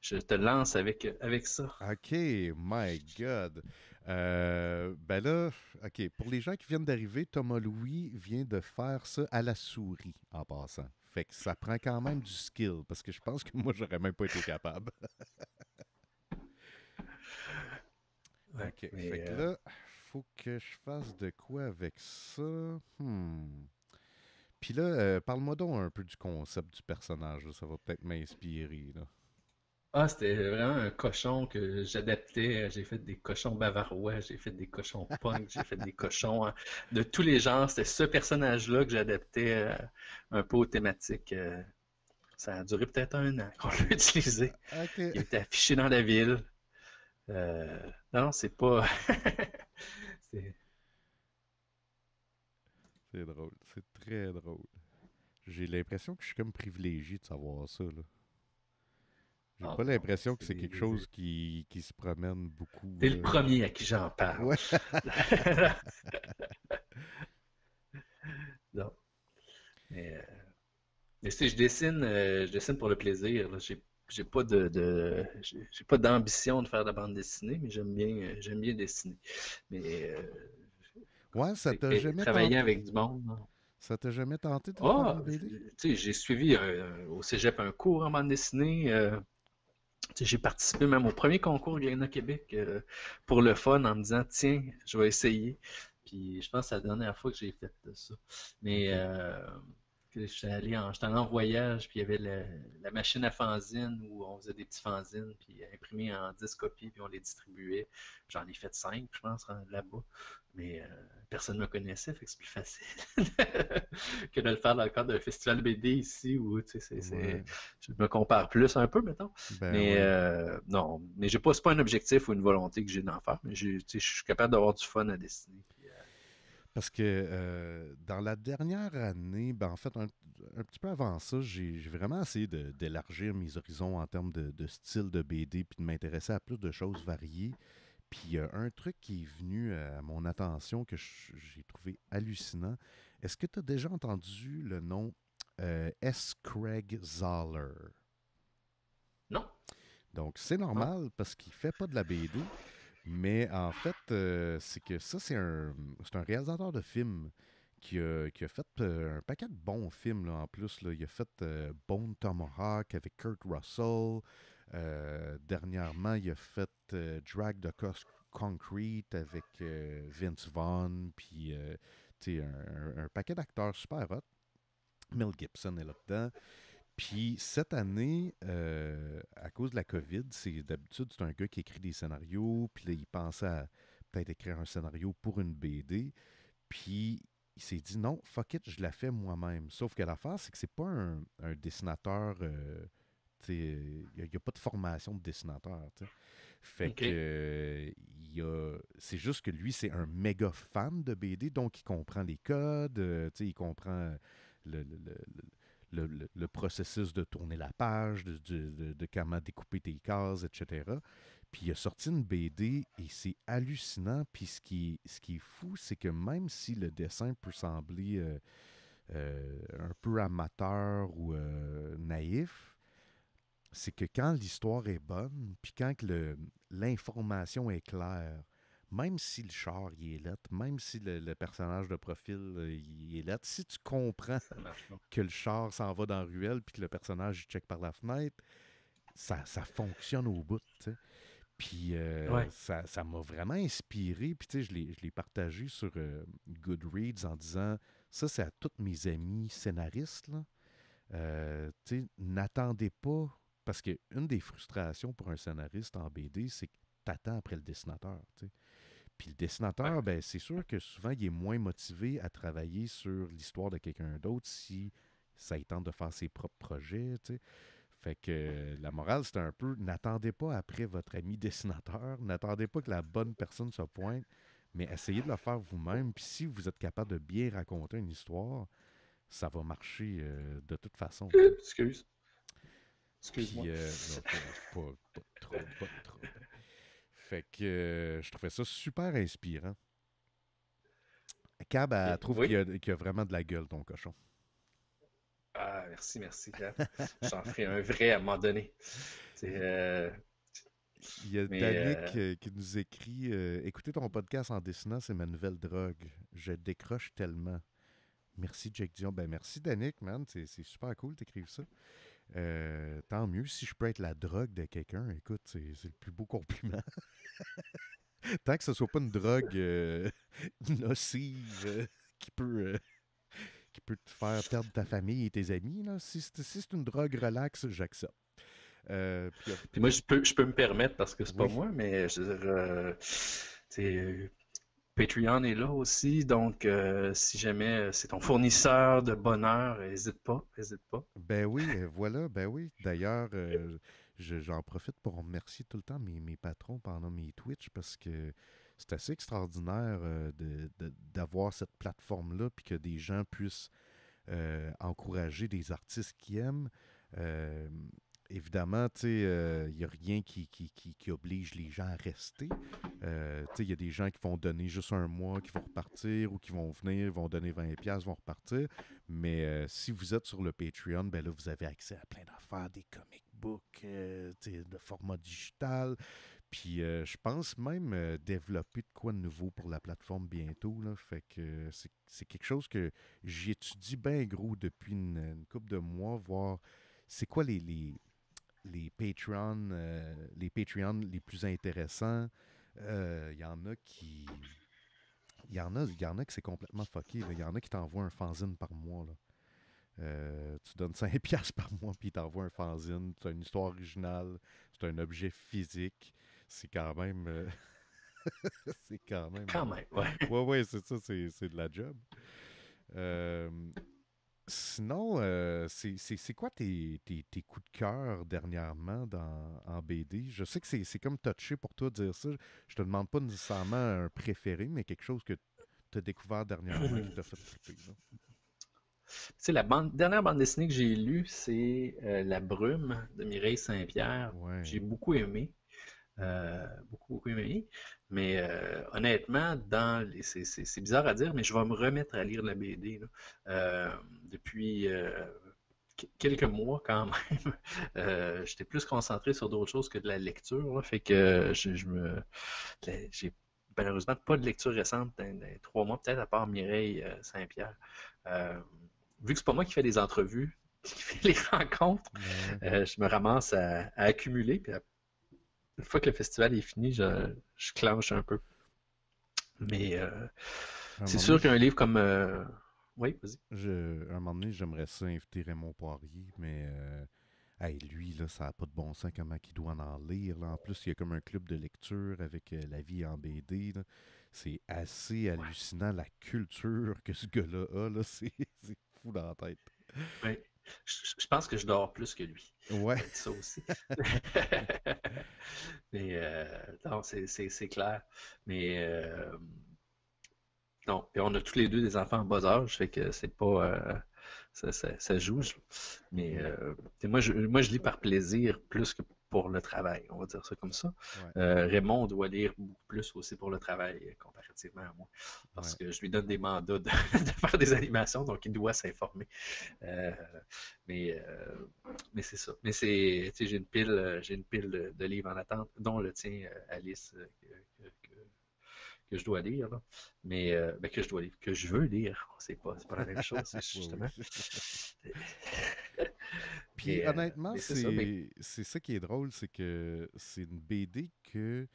je te lance avec, avec ça. OK, my God. Euh, ben là, OK, pour les gens qui viennent d'arriver, Thomas Louis vient de faire ça à la souris en passant. Fait que ça prend quand même du skill parce que je pense que moi, j'aurais même pas été capable. OK, fait que euh, là, faut que je fasse de quoi avec ça? Hmm. Puis là, euh, parle-moi donc un peu du concept du personnage. Ça va peut-être m'inspirer. Là. Ah, c'était vraiment un cochon que j'adaptais. J'ai fait des cochons bavarois, j'ai fait des cochons punk, j'ai fait des cochons hein, de tous les genres. C'était ce personnage-là que j'adaptais euh, un peu aux thématiques. Euh. ça a duré peut-être un an qu'on l'a utilisé. Il était affiché dans la ville. Euh, non, c'est pas. c'est drôle. C'est très drôle. J'ai l'impression que je suis comme privilégié de savoir ça. Là. J'ai Ah, pas l'impression que c'est quelque chose qui, qui se promène beaucoup. T'es le là. premier à qui j'en parle. Ouais. non. Mais, euh, mais sais, je dessine, euh, je dessine pour le plaisir. J'ai, pas de, de- j'ai pas d'ambition de faire de la bande dessinée, mais j'aime bien, euh, j'aime bien dessiner. Mais euh, Ouais, ça t'a jamais travailler tenté. avec du monde. Ça t'a jamais tenté de faire Ah, une BD? j'ai suivi euh, au Cégep un cours en bande dessinée. euh, j'ai participé même au premier concours Glénat Québec euh, pour le fun en me disant tiens, je vais essayer. Puis je pense que c'est la dernière fois que j'ai fait ça. Mais euh, que j'étais allé en, j'étais allé en voyage, puis il y avait la, la machine à fanzine où on faisait des petits fanzines, puis imprimés en 10 copies, puis on les distribuait. J'en ai fait 5, je pense, en- là-bas. Mais euh, personne ne me connaissait, fait que c'est plus facile que de le faire dans le cadre d'un festival BD ici où tu sais, Ouais. je me compare plus un peu, mettons. Ben mais ouais. euh, non, mais j'ai pas, c'est pas un objectif ou une volonté que j'ai d'en faire, mais j'ai, tu sais, je suis capable d'avoir du fun à dessiner. Euh, Parce que euh, dans la dernière année, ben en fait, un, un petit peu avant ça, j'ai vraiment essayé d'élargir mes horizons en termes de, de style de BD puis de m'intéresser à plus de choses variées. Puis euh, un truc qui est venu à mon attention que j'ai trouvé hallucinant, est-ce que tu as déjà entendu le nom euh, S. Craig Zahler? Non. Donc, c'est normal parce qu'il fait pas de la BD, mais en fait, euh, c'est que ça, c'est un, un réalisateur de films qui a, qui a fait euh, un paquet de bons films là, en plus. Là. Il a fait euh, Bone Tomahawk avec Kurt Russell. Dernièrement, il a fait Drag the Concrete avec Vince Vaughn, puis un, un- un paquet d'acteurs super hot. Mel Gibson est là-dedans. Puis cette année, euh, à cause de la COVID, c'est d'habitude c'est un gars qui écrit des scénarios, puis là il pensait à peut-être écrire un scénario pour une BD, puis il s'est dit non, fuck it, je la fais moi-même. Sauf que l'affaire, c'est que c'est pas un, un dessinateur, euh, il n'y a, pas de formation de dessinateur. Fait que euh, il y a- c'est juste que lui, c'est un méga fan de BD, donc il comprend les codes, euh, il comprend le, le- le- le- le- processus de tourner la page, de, comment découper tes cases, etc. Puis il a sorti une BD et c'est hallucinant. Puis ce qui, ce qui est fou, c'est que même si le dessin peut sembler euh, euh, un peu amateur ou euh, naïf, c'est que quand l'histoire est bonne, puis quand l'information est claire, même si le char il est lettre, même si le, le personnage de profil euh, il est lettre, si tu comprends que le char s'en va dans la ruelle puis que le personnage il check par la fenêtre, ça, ça fonctionne au bout. Puis euh, Ouais. ça ça m'a vraiment inspiré. Puis tu sais, je l'ai- partagé sur euh, Goodreads en disant ça, c'est à tous mes amis scénaristes. Là. Euh, tu sais, n'attendez pas. Parce que une des frustrations pour un scénariste en BD, c'est que t'attends après le dessinateur. Puis le dessinateur, ben, c'est sûr que souvent, il est moins motivé à travailler sur l'histoire de quelqu'un d'autre si ça tente de faire ses propres projets. tu sais. Fait que la morale, c'est un peu n'attendez pas après votre ami dessinateur, n'attendez pas que la bonne personne se pointe, mais essayez de le faire vous-même. Puis si vous êtes capable de bien raconter une histoire, ça va marcher euh, de toute façon. Excuse. Excuse-moi. euh, pas trop, pas trop. Fait que euh, je trouvais ça super inspirant. Cab, elle Ok, trouve oui. qu'il y, a- qu'il y a vraiment de la gueule, ton cochon. Ah, merci, merci. Gab. J'en ferai un vrai à un moment donné. Euh, Il y a Mais, Danick euh, euh, qui nous écrit euh, Écoutez ton podcast en dessinant, c'est ma nouvelle drogue. Je décroche tellement. Merci, Jake Dion. Ben, merci, Danick, man. C'est c'est super cool d'écrire ça. Euh, tant mieux. Si je peux être la drogue de quelqu'un, écoute, c'est le plus beau compliment. tant que ce soit pas une drogue euh, nocive euh, qui peut. qui peut te faire perdre ta famille et tes amis. Là. Si c'est si c'est une drogue relax, j'accepte. Puis, moi, je peux, je peux me permettre parce que c'est pas Oui. moi, mais je veux dire, euh, tu sais, euh, Patreon est là aussi, donc euh, si jamais c'est ton fournisseur de bonheur, n'hésite pas, n'hésite pas. Ben oui, euh, voilà, ben oui. D'ailleurs, euh, je- j'en profite pour remercier tout le temps mes, mes patrons pendant mes Twitch parce que c'est assez extraordinaire euh, de- d'avoir cette plateforme-là puis que des gens puissent euh, encourager des artistes qui aiment. Euh, évidemment, il n'y euh, a rien qui, qui, qui, oblige les gens à rester. Il y a des gens qui vont donner juste un mois, qui vont repartir, ou qui vont venir, vont donner 20$, vont repartir. Mais si vous êtes sur le Patreon, ben là, vous avez accès à plein d'affaires, des comic books, de format digital. Puis euh, je pense même euh, développer de quoi de nouveau pour la plateforme bientôt. Là. Fait que c'est quelque chose que j'étudie bien gros depuis une, couple de mois, voir c'est quoi les, les Patreons, euh, les Patreons les plus intéressants. Il y en a qui. Il y en a, y en a qui c'est complètement fucké. Il y en a qui t'envoient un fanzine par mois. Là. tu donnes 5 piastres par mois, puis ils t'envoient un fanzine. C'est une histoire originale, c'est un objet physique c'est quand même. Euh, c'est quand même. Quand même, ouais. Ouais, ouais, c'est ça, c'est de la job. Euh, sinon, euh, c'est quoi tes, tes, tes, coups de cœur dernièrement dans, en BD? Je sais que c'est comme touché pour toi de dire ça. Je te demande pas nécessairement un préféré, mais quelque chose que tu as découvert dernièrement qui t'a fait triper. C'est la bande, dernière bande dessinée que j'ai lue, c'est La Brume de Mireille Saint-Pierre. J'ai beaucoup aimé. Euh, beaucoup, beaucoup aimé. Mais euh, honnêtement, dans c'est bizarre à dire, mais je vais me remettre à lire la BD euh, depuis quelques mois quand même. J'étais plus concentré sur d'autres choses que de la lecture. fait que je, me. J'ai malheureusement pas de lecture récente dans, les trois mois, peut-être à part Mireille Saint-Pierre. vu que c'est pas moi qui fais les entrevues, qui fais les rencontres, je me ramasse à, accumuler, puis une fois que le festival est fini, je, je clenche un peu. Mais euh, c'est sûr qu'un livre comme. Euh, oui, vas-y. Je, à un moment donné, j'aimerais ça inviter Raymond Poirier, mais euh, lui, là, ça n'a pas de bon sens comment il doit en lire. En plus, il y a comme un club de lecture avec la vie en BD. C'est assez hallucinant la culture que ce gars-là a. Là. C'est, fou dans la tête. Je, pense que je dors plus que lui. Ouais. Ça aussi. Mais euh, non, c'est clair. Mais euh, non, et on a tous les deux des enfants en bas âge, fait que c'est pas. Euh, ça, ça, ça, joue. Mais moi, je, moi, je lis par plaisir plus que pour le travail, on va dire ça comme ça. Euh, Raymond doit lire beaucoup plus aussi pour le travail comparativement à moi, parce que je lui donne des mandats de, faire des animations, donc il doit s'informer. Euh, mais euh, mais c'est ça. Mais c'est, j'ai une pile, j'ai une pile de, livres en attente, dont le tien, Alice, que, je dois lire, mais ben, que je dois lire, que je veux lire. C'est pas, pas la même chose, justement. Puis euh, honnêtement, c'est ça, qui est drôle, c'est que c'est une BD que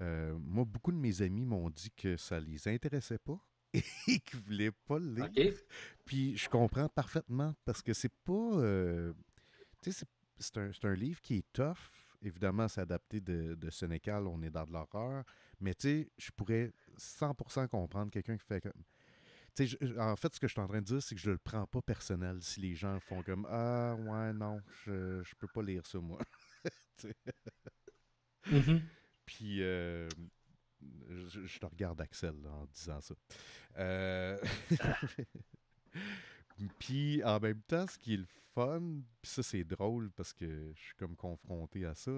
euh, moi, beaucoup de mes amis m'ont dit que ça les intéressait pas et qu'ils voulaient pas le lire. Puis je comprends parfaitement parce que c'est pas. Euh, tu sais, c'est un, un, livre qui est tough. Évidemment, c'est adapté de, de Sénécal, on est dans de l'horreur. Mais tu sais, je pourrais 100% comprendre quelqu'un qui fait comme en fait, ce que je suis en train de dire, c'est que je le prends pas personnel si les gens font comme Ah, ouais, non, je, je peux pas lire ça, moi. Mm-hmm. Puis, euh, je, te regarde, Axel, en disant ça. Euh, puis, en même temps, ce qui est le fun, puis ça, c'est drôle parce que je suis comme confronté à ça,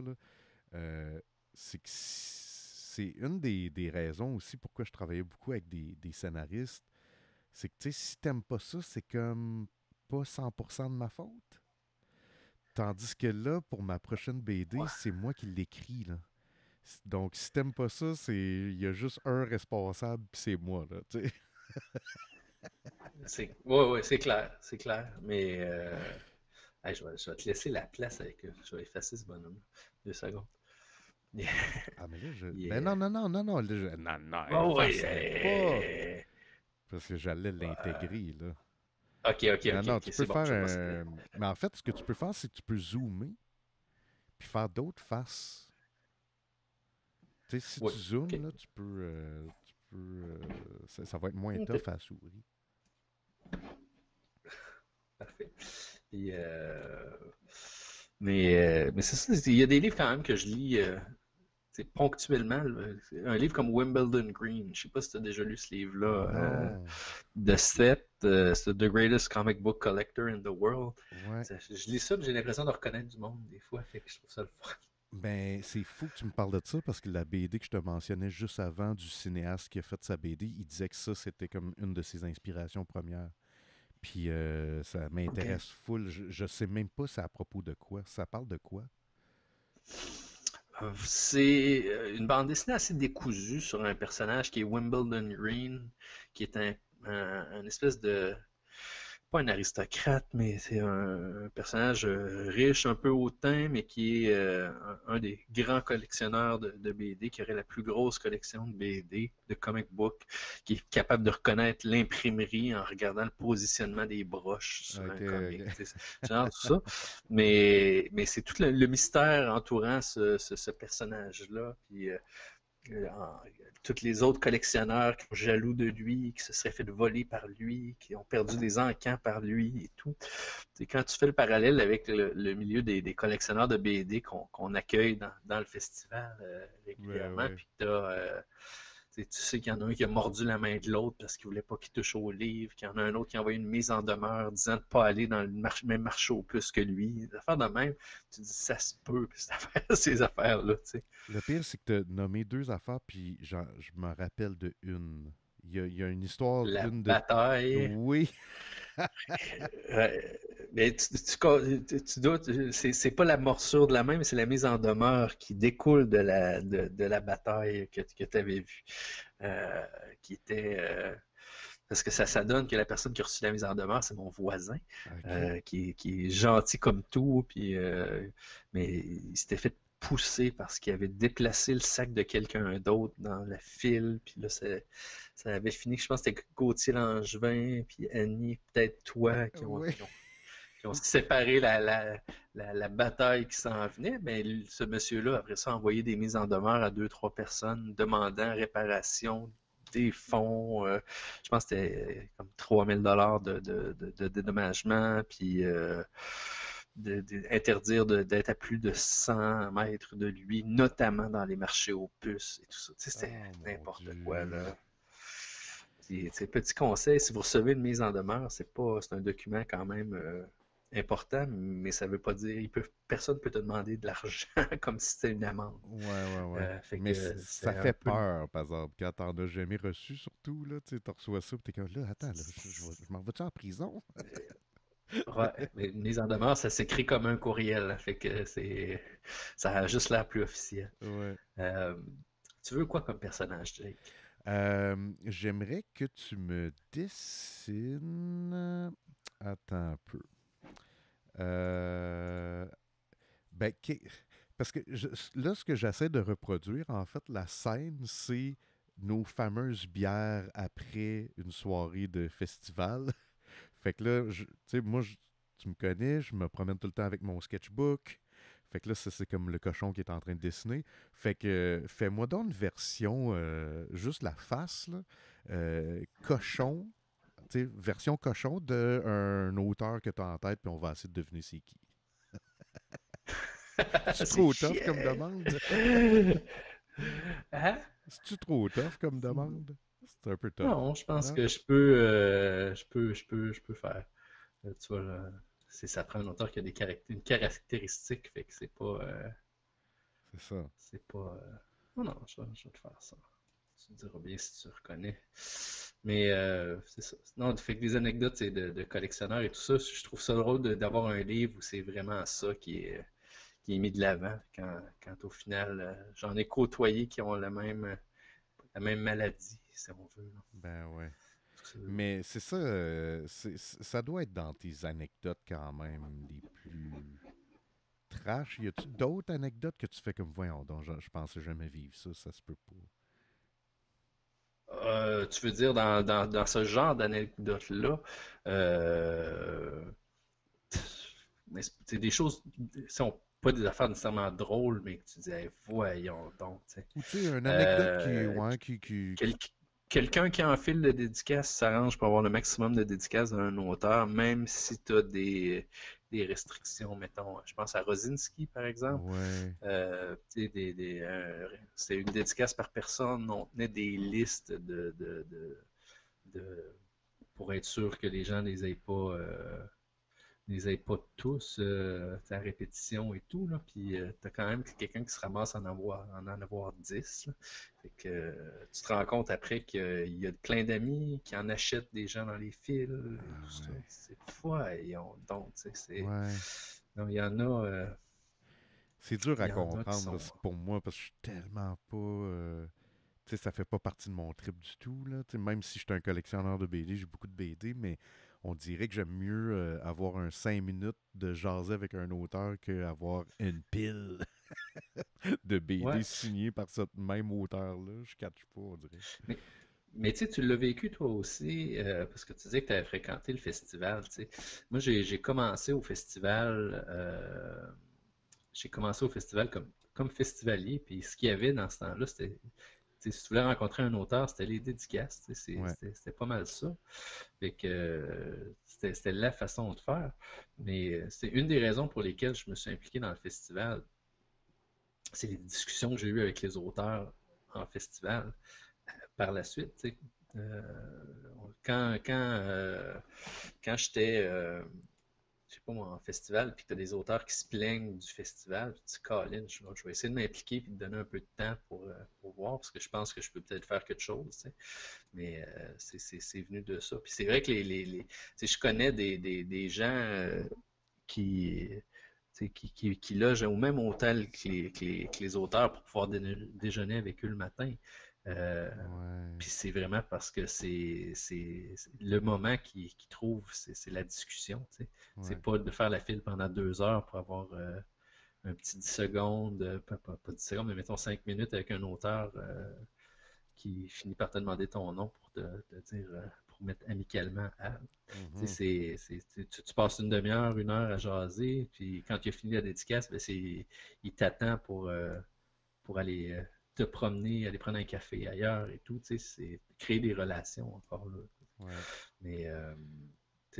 euh, c'est que c'est une des, des, raisons aussi pourquoi je travaillais beaucoup avec des, des scénaristes c'est que, tu sais, si t'aimes pas ça, c'est comme pas 100% de ma faute. Tandis que là, pour ma prochaine BD, c'est moi qui l'écris, là. Donc, si t'aimes pas ça, c'est il y a juste un responsable, puis c'est moi, là, tu sais. c'est... Ouais, ouais, c'est clair, c'est clair. Mais euh... je, vais, je, vais, te laisser la place avec... Je vais effacer ce bonhomme. Deux secondes. ah, mais là, je... Ben non, non, non, non, non. je... Non, non, oh, pas. Parce que j'allais l'intégrer, là. Ok, ok, ok. Non, tu peux faire Mais en fait, ce que tu peux faire, c'est que tu peux zoomer puis faire d'autres faces. Tu sais, si tu zoomes, là, tu peux. Euh, tu peux euh, ça, va être moins tough à la souris. Parfait. Euh, mais, mais c'est ça, il y a des livres quand même que je lis ponctuellement, un livre comme Wimbledon Green, je sais pas si tu as déjà lu ce livre-là, euh, de Seth, euh, c'est The Greatest Comic Book Collector in the World. Je lis ça, j'ai l'impression de reconnaître du monde des fois, fait que je trouve ça le fun. Ben, c'est fou que tu me parles de ça parce que la BD que je te mentionnais juste avant du cinéaste qui a fait sa BD, il disait que ça, c'était comme une de ses inspirations premières. Puis euh, ça m'intéresse full. Je, ne sais même pas c'est à propos de quoi. Ça parle de quoi? C'est euh, une bande dessinée assez décousue sur un personnage qui est Wimbledon Green, qui est un espèce de pas un aristocrate, mais c'est un, personnage euh, riche, un peu hautain, mais qui est euh, un, des grands collectionneurs de, BD, qui aurait la plus grosse collection de BD, de comic book, qui est capable de reconnaître l'imprimerie en regardant le positionnement des broches sur un comic. Genre tout ça. Mais, mais c'est tout le, mystère entourant ce, personnage-là. Puis, euh, tous les autres collectionneurs qui sont jaloux de lui, qui se seraient fait voler par lui, qui ont perdu des encans par lui et tout. C'est quand tu fais le parallèle avec le, milieu des, collectionneurs de BD qu'on accueille dans, le festival euh, régulièrement, puis tu as tu sais qu'il y en a un qui a mordu la main de l'autre parce qu'il voulait pas qu'il touche au livre, qu'il y en a un autre qui a envoyé une mise en demeure disant de pas aller dans le même marché au plus que lui. Des affaires de même, tu dis ça se peut, ces affaires-là. Le pire, c'est que tu as nommé deux affaires, puis je me rappelle de une. Il y a, une histoire d'une de. Bataille. Oui. mais tu, tu, dois, c'est pas la morsure de la main, mais c'est la mise en demeure qui découle de la, de, la bataille que, que tu avais vue. Euh, qui était. Euh, parce que ça, ça donne que la personne qui a reçu la mise en demeure, c'est mon voisin, euh, qui, qui, est gentil comme tout, puis, mais il s'était fait poussé parce qu'il avait déplacé le sac de quelqu'un d'autre dans la file. Puis là, ça, avait fini, je pense que c'était Gauthier Langevin, puis Annie, peut-être toi, qui ont, séparé la, la, bataille qui s'en venait. Mais ce monsieur-là, après ça, a envoyé des mises en demeure à deux, trois personnes demandant réparation des fonds. Euh, je pense que c'était comme 3000 dollars de, de, dédommagement. Puis. Euh, d'interdire d'être à plus de 100 mètres de lui, notamment dans les marchés aux puces et tout ça. C'était oh, n'importe quoi, là. petit conseil, si vous recevez une mise en demeure, c'est pas c'est un document quand même euh, important, mais ça veut pas dire il peut, personne peut te demander de l'argent comme si c'était une amende. Ouais, ouais, ouais. Euh, mais ça fait peur, par exemple, quand t'en as jamais reçu, surtout, là, tu reçois ça, t'es comme là, attends, je, m'en vais-tu en prison? Ouais, mais une mise en demeure, ça s'écrit comme un courriel. Fait que c'est. Ça a juste l'air plus officiel. Euh, tu veux quoi comme personnage, Jake? Euh, j'aimerais que tu me dessines. Attends un peu. Euh, ben, parce que là, ce que j'essaie de reproduire, en fait, la scène, c'est nos fameuses bières après une soirée de festival. Fait que là, tu sais, moi, tu me connais, je me promène tout le temps avec mon sketchbook. Fait que là, c'est comme le cochon qui est en train de dessiner. Fait que fais-moi donc une version, euh, juste la face, là, euh, cochon, tu sais, version cochon d'un auteur que tu as en tête, puis on va essayer de deviner c'est qui. C'est trop tough comme demande? hein? C'est-tu trop tough comme demande? C'est un peu tough. Non, je pense que je peux, euh, je peux, je peux, je peux faire. Euh, tu vois, c'est ça prend un auteur qui a des caractéristiques, une caractéristique, fait que c'est pas. Euh, c'est ça. C'est pas. Non, non, je, je, vais te faire ça. Tu me diras bien si tu reconnais. Mais c'est ça. Non, fait que des anecdotes de, de collectionneurs et tout ça, je trouve ça drôle d'avoir un livre où c'est vraiment ça qui est, qui est mis de l'avant. Quand, quand, au final, j'en ai côtoyé qui ont la même, la même maladie si on veut. Ben ouais. Mais c'est ça, euh, ça doit être dans tes anecdotes quand même les plus trash. Y a-tu d'autres anecdotes que tu fais comme voyons donc, je, je pensais jamais vivre ça, ça se peut pas. Euh, tu veux dire dans, dans, dans ce genre d'anecdotes-là, euh, c'est des choses, sont pas des affaires nécessairement drôles, mais que tu disais, voyons donc. Tu sais, une anecdote qui, ouais, qui, qui, quelqu'un qui a un fil de dédicace s'arrange pour avoir le maximum de dédicaces d'un auteur, même si tu as des, des restrictions, mettons, je pense à Rosinski, par exemple. Euh, euh, c'est une dédicace par personne. On tenait des listes de, pour être sûr que les gens ne les aient pas, euh, les aient pas tous à répétition et tout. Là. Puis tu as quand même quelqu'un qui se ramasse en avoir, en, en avoir 10. Fait que tu te rends compte après qu'il y a plein d'amis qui en achètent des gens dans les fils. Ah, c'est fou. Donc, c'est. il y en a. Euh, c'est dur à comprendre pour moi parce que je suis tellement pas. Euh, tu sais, ça fait pas partie de mon trip du tout. Là. même si je suis un collectionneur de BD, j'ai beaucoup de BD, mais on dirait que j'aime mieux euh, avoir un 5 minutes de jaser avec un auteur qu'avoir une pile de BD signée par ce même auteur-là. Je ne catch pas, on dirait. Mais, mais tu tu l'as vécu toi aussi, euh, parce que tu disais que tu avais fréquenté le festival. Moi, j'ai commencé au festival. Euh, j'ai commencé au festival comme, comme festivalier, puis ce qu'il y avait dans ce temps-là, c'était si tu voulais rencontrer un auteur, c'était les dédicaces. C'était pas mal ça. que c'était la façon de faire. Mais euh, c'est une des raisons pour lesquelles je me suis impliqué dans le festival. C'est les discussions que j'ai eues avec les auteurs en festival euh, par la suite. Euh, quand quand, quand j'étais je sais pas moi, festival, puis tu as des auteurs qui se plaignent du festival, tu dis, Colin, je, vais essayer de m'impliquer et de donner un peu de temps pour, euh, pour, voir, parce que je pense que je peux peut-être faire quelque chose. Mais euh, c'est venu de ça. Puis c'est vrai que les, les, les je connais des, des, des gens euh, qui, qui, qui, qui, logent au même hôtel que les, que les, auteurs pour pouvoir déjeuner avec eux le matin. Euh, puis c'est vraiment parce que c'est le moment qu'ils trouvent, c'est la discussion. C'est pas de faire la file pendant deux heures pour avoir euh, un petit 10 secondes, euh, pas, pas, 10 secondes, mais mettons 5 minutes avec un auteur qui finit par te demander ton nom pour te, dire, pour mettre amicalement à. Mm-hmm. tu, passes une demi-heure, une heure à jaser, puis quand tu as fini la dédicace, ben il t'attend pour, pour aller te promener, aller prendre un café ailleurs et tout, tu sais, c'est créer des relations encore là. Mais, euh,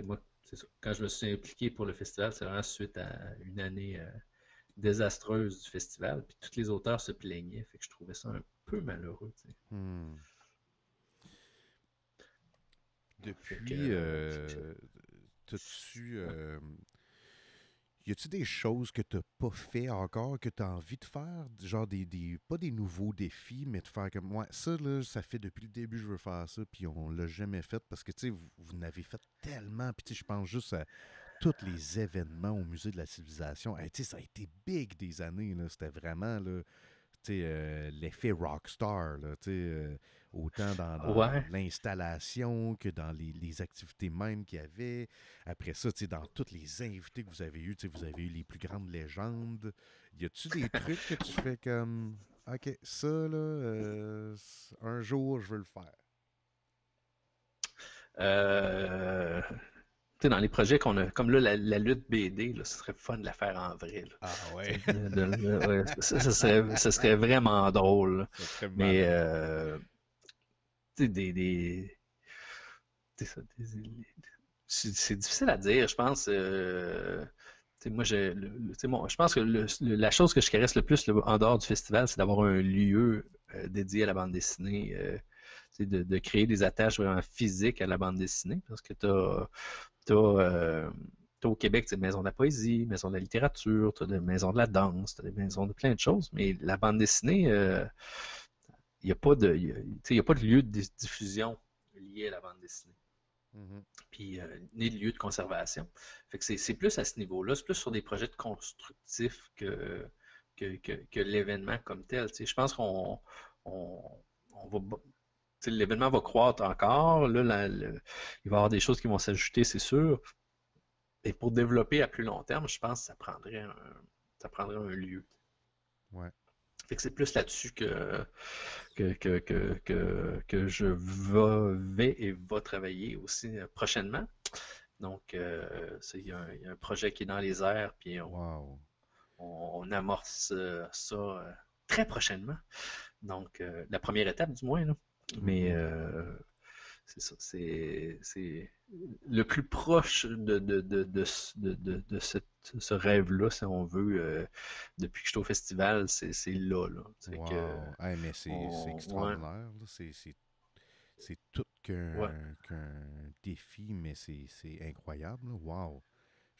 moi, c'est ça. Quand je me suis impliqué pour le festival, c'est vraiment suite à une année euh, désastreuse du festival, puis tous les auteurs se plaignaient, fait que je trouvais ça un peu malheureux, tu sais. Hmm. Depuis, euh, tu euh, y a-tu des choses que tu n'as pas fait encore, que tu as envie de faire? Genre des, des, Pas des nouveaux défis, mais de faire comme moi. Ça, là, ça fait depuis le début je veux faire ça, puis on l'a jamais fait parce que, tu sais, vous, vous n'avez fait tellement. Puis, je pense juste à tous les événements au Musée de la Civilisation. tu sais, ça a été big des années, là. C'était vraiment, euh, l'effet rockstar, là, tu sais. Euh, autant dans, l'installation que dans les, activités même qu'il y avait. Après ça, dans tous les invités que vous avez eus, vous avez eu les plus grandes légendes. Y a-tu des trucs que tu fais comme OK, ça, là, euh, un jour, je veux le faire? Euh, dans les projets qu'on a, comme là, la, lutte BD, là, ce serait fun de la faire en vrai. Ah ouais. ça, serait, ça, serait, vraiment drôle. Mais euh, des. c'est difficile à dire, je pense. Euh, moi, je, je pense que la chose que je caresse le plus en dehors du festival, c'est d'avoir un lieu euh, dédié à la bande dessinée. Euh, de, créer des attaches vraiment physiques à la bande dessinée. Parce que tu as, au Québec, as maison de la poésie, maison de la littérature, tu des maisons de la danse, tu des maisons de plein de choses. Mais la bande dessinée, il n'y a, pas de, y a pas de lieu de diffusion lié à la bande dessinée. Mm-hmm. Puis, euh, ni de lieu de conservation. Fait que c'est plus à ce niveau-là. C'est plus sur des projets de constructifs que, que, que, l'événement comme tel. je pense qu'on on, va. L'événement va croître encore. Là, il va y avoir des choses qui vont s'ajouter, c'est sûr. Et pour développer à plus long terme, je pense que ça prendrait un, ça prendrait un lieu. Ouais c'est plus là-dessus que que, je vais et va travailler aussi euh, prochainement. Donc, euh, il y, a un projet qui est dans les airs, puis on, amorce euh, ça très prochainement. Donc, la première étape, du moins. Mais euh, c'est ça, c'est le plus proche de, de, de, de cette, ce rêve-là, si on veut, euh, depuis que je suis au festival, c'est là. là. Wow. Que, mais c'est extraordinaire. Ouais. C'est tout qu'un ouais. qu défi, mais c'est incroyable. Wow!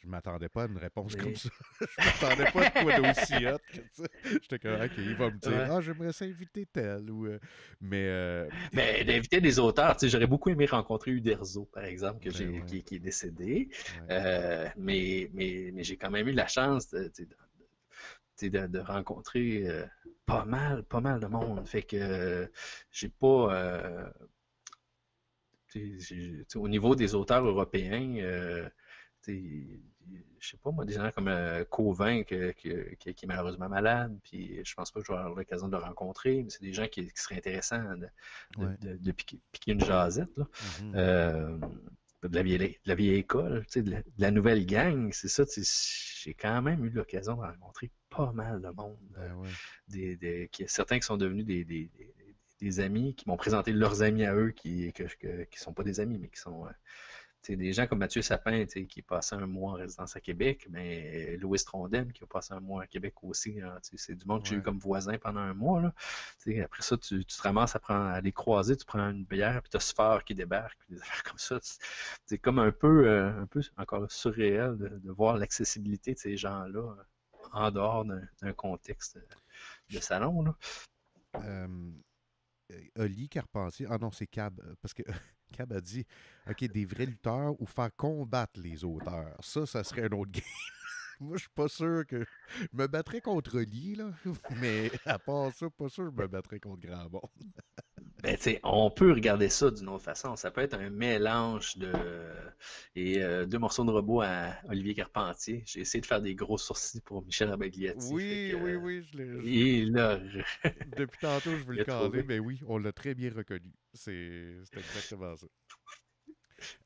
Je m'attendais pas à une réponse comme ça. je m'attendais pas à quoi d'aussi hot que ça. J'étais comme, OK, il va me dire, ouais. ah, j'aimerais s'inviter tel. Ou, euh, mais. Euh... Mais d'inviter des auteurs, tu sais, j'aurais beaucoup aimé rencontrer Uderzo, par exemple, que ben ouais. qui, qui, est décédé. Ouais. Euh, mais mais, mais j'ai quand même eu la chance de, de, de, de rencontrer euh, pas mal, pas mal de monde. Fait que j'ai pas. au niveau des auteurs européens, euh, je sais pas, moi, des gens comme euh, Covin qui, qui, est malheureusement malade, puis je pense pas que je vais avoir l'occasion de le rencontrer, mais c'est des gens qui, qui, seraient intéressants de, ouais. de, de piquer, piquer, une jasette. Là. Mm -hmm. euh, de, la vieille, de la vieille école, de la, de la nouvelle gang, c'est ça, j'ai quand même eu l'occasion de rencontrer pas mal de monde. Ben ouais. des, des, qui, certains qui sont devenus des, des, des amis, qui m'ont présenté leurs amis à eux, qui que, que, qui sont pas des amis, mais qui sont euh, T'sais, des gens comme Mathieu Sapin, qui passé un mois en résidence à Québec, mais Louis Trondem, qui a passé un mois à Québec aussi, hein, c'est du monde que j'ai eu comme voisin pendant un mois. Là. après ça, tu, tu, te ramasses à, prendre, à les croiser, tu prends une bière, puis tu as Sphore qui débarque, puis des affaires comme ça. C'est comme un peu, euh, un peu encore surréel de, de voir l'accessibilité de ces gens-là en dehors d'un contexte de salon. Là. Euh, Oli Carpentier, ah non, c'est Cab, parce que Cab a dit OK, des vrais lutteurs ou faire combattre les auteurs. Ça, ça serait un autre game. Moi, je suis pas sûr que. Je me battrais contre Lee, là. Mais à part ça, pas sûr que je me battrais contre Grand. Ben, on peut regarder ça d'une autre façon. Ça peut être un mélange de. Et euh, deux morceaux de robot à Olivier Carpentier. J'ai essayé de faire des gros sourcils pour Michel Abagliati. Oui, que, oui, oui, je l'ai. Là... Depuis tantôt, je veux le caler, mais oui, on l'a très bien reconnu. C'est exactement ça.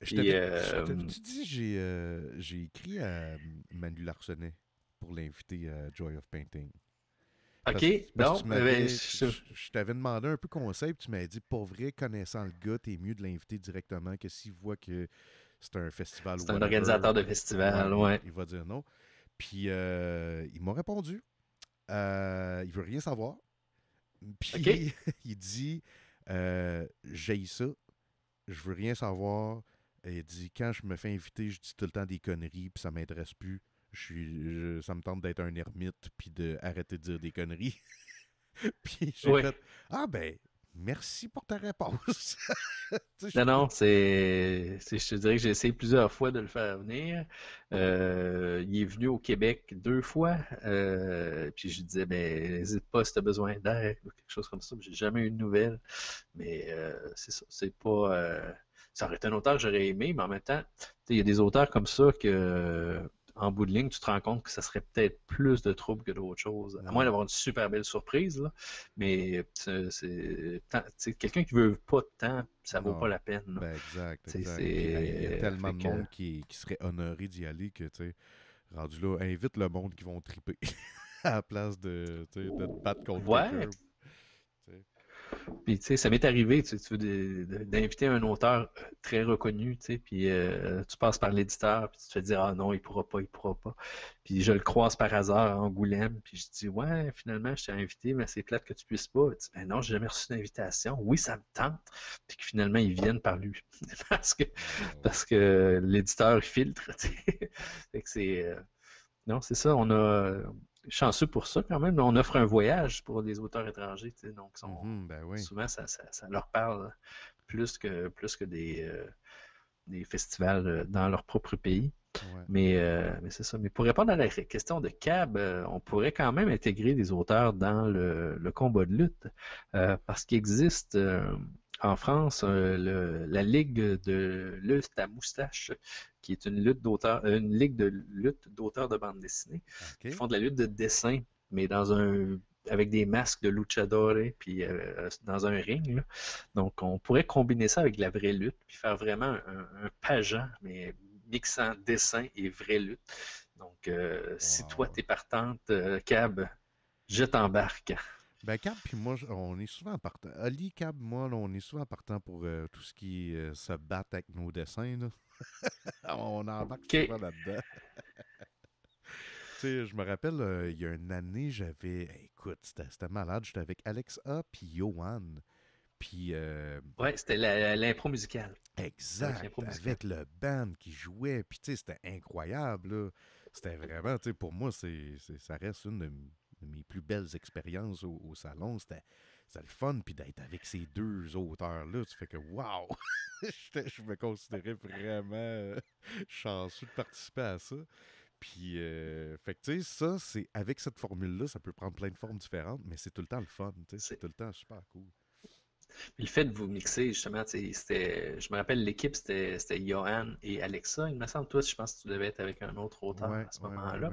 Je t'avais euh... dit, j'ai euh, écrit à Manu Larsenet pour l'inviter à Joy of Painting? OK, ben, je, je t'avais demandé un peu conseil, puis tu m'avais dit, pour vrai, connaissant le gars, t'es mieux de l'inviter directement que s'il voit que c'est un festival. C'est un organisateur de festival, ouais. ouais. Il, il, va dire non. Puis euh, il m'a répondu. Euh, il veut rien savoir. Puis okay. il dit, euh, j'ai ça, je veux rien savoir. Et il dit quand je me fais inviter, je dis tout le temps des conneries, puis ça m'intéresse plus. Je suis, je, ça me tente d'être un ermite, puis d'arrêter de, de dire des conneries. puis j'ai fait Ah ben, merci pour ta réponse. non, non, c'est. Je te dirais que j'ai essayé plusieurs fois de le faire venir. Euh, il est venu au Québec deux fois. Euh, puis je lui disais, ben, n'hésite pas si tu as besoin d'aide ou quelque chose comme ça. J'ai jamais eu de nouvelles. Mais euh, c'est ça. C'est pas. Ça aurait été un auteur que j'aurais aimé, mais en même temps, il y a des auteurs comme ça que en bout de ligne, tu te rends compte que ça serait peut-être plus de troubles que d'autres choses. À moins d'avoir une super belle surprise, là. mais c'est quelqu'un qui veut pas de temps, ça vaut non. pas la peine. Ben exact. exact. Il y a tellement de monde que... qui, qui, serait honoré d'y aller que, tu sais, rendu là, invite le monde qui vont triper à la place de, de te battre contre ouais. Puis, tu sais, ça m'est arrivé, tu, tu veux d'inviter un auteur euh, très reconnu, tu sais, puis euh, tu passes par l'éditeur, puis tu te fais dire, ah non, il pourra pas, il pourra pas. Puis je le croise par hasard à Angoulême, puis je dis, ouais, finalement, je t'ai invité, mais c'est plate que tu puisses pas. Il dit, ben non, j'ai jamais reçu d'invitation. Oui, ça me tente. Puis que finalement, ils viennent par lui. parce que, parce que l'éditeur filtre, tu sais. fait que c'est. Euh... Non, c'est ça, on a chanceux pour ça quand même. On offre un voyage pour des auteurs étrangers, donc sont, -hmm, ben oui. souvent ça, ça, ça, leur parle plus que, plus que des, euh, des festivals dans leur propre pays. Ouais. Mais, euh, mais c'est ça. Mais pour répondre à la question de Cab, euh, on pourrait quand même intégrer des auteurs dans le, le combat de lutte euh, parce qu'il existe en France le, la Ligue de lutte à moustache qui est une lutte d'auteur, une ligue de lutte d'auteurs de bande dessinée. Okay. Ils font de la lutte de dessin, mais dans un avec des masques de luchador puis euh, dans un ring. Là. Donc, on pourrait combiner ça avec de la vraie lutte, puis faire vraiment un, un pageant, mais mixant dessin et vraie lutte. Donc, euh, wow. si toi, t'es partante, euh, Cab, je t'embarque. Ben, Cab puis moi, on est souvent partant. Ali, Cab, moi, on est souvent partant pour euh, tout ce qui euh, se bat avec nos dessins. on embarque okay. souvent là-dedans. tu sais, je me rappelle, il y a une année, j'avais. Écoute, c'était malade. J'étais avec Alexa puis Johan. Puis. ouais, c'était l'impro musical. Exact. Avec, le band qui jouait. Puis, tu sais, c'était incroyable. C'était vraiment, tu sais, pour moi, c'est, ça reste une de mes plus belles expériences au, salon. C'était, le fun, puis d'être avec ces deux auteurs-là, tu fais que waouh! je me considérais vraiment euh, chanceux de participer à ça. Puis, euh, fait que, tu sais, ça, c'est avec cette formule-là, ça peut prendre plein de formes différentes, mais c'est tout le temps le fun, tu sais, c'est tout le temps super cool le fait de vous mixer, justement, c'était, je me rappelle, l'équipe, c'était, Johan et Alexa. Il me semble, toi, je pense que tu devais être avec un autre auteur à ce moment-là.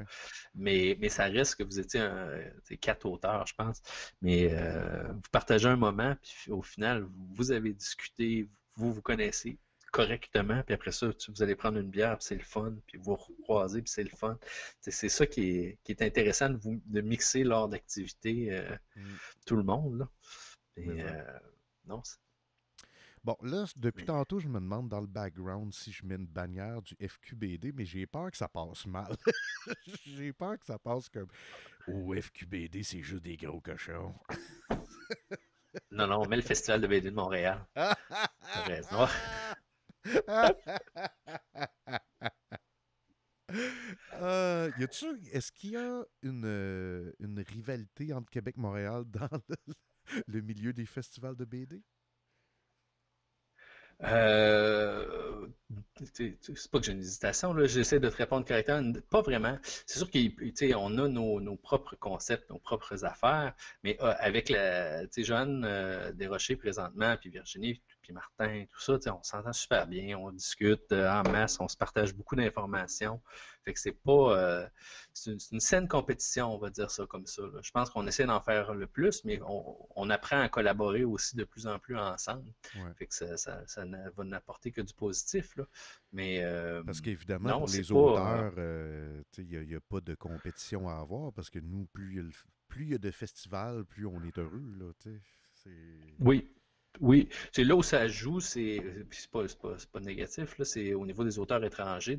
mais, mais ça reste que vous étiez un, quatre auteurs, je pense. Mais euh, vous partagez un moment, puis au final, vous avez discuté, vous vous connaissez correctement, puis après ça, vous allez prendre une bière, puis c'est le fun, puis vous croisez, puis c'est le fun. C'est ça qui est, qui est intéressant de, vous, de mixer lors d'activités euh, mm. tout le monde. Là. Non. Bon, là, depuis tantôt, je me demande dans le background si je mets une bannière du FQBD, mais j'ai peur que ça passe mal. j'ai peur que ça passe comme Au FQBD, c'est juste des gros cochons. non, non, on met le Festival de BD de Montréal. T'as raison. Euh, est-ce qu'il y a une, euh, une rivalité entre Québec et Montréal dans le, le milieu des festivals de BD? Euh, c'est pas que j'ai une hésitation, j'essaie de te répondre correctement. Pas vraiment. C'est sûr qu'on a nos, propres concepts, nos propres affaires, mais euh, avec la Joanne euh, Desrochers présentement, puis Virginie, puis Martin, tout ça, on s'entend super bien, on discute euh, en masse, on se partage beaucoup d'informations. Fait que c'est pas. Euh, c'est une, saine compétition, on va dire ça comme ça. Je pense qu'on essaie d'en faire le plus, mais on, apprend à collaborer aussi de plus en plus ensemble. Fait que ça, ça, ça va n'apporter que du positif. Là. Mais, euh, parce qu'évidemment, pour les auteurs, il n'y a, pas de compétition à avoir parce que nous, plus il y a, de festivals, plus on est heureux. Là, oui, oui, c'est là où ça joue, c'est pas, pas, pas, négatif, c'est au niveau des auteurs étrangers.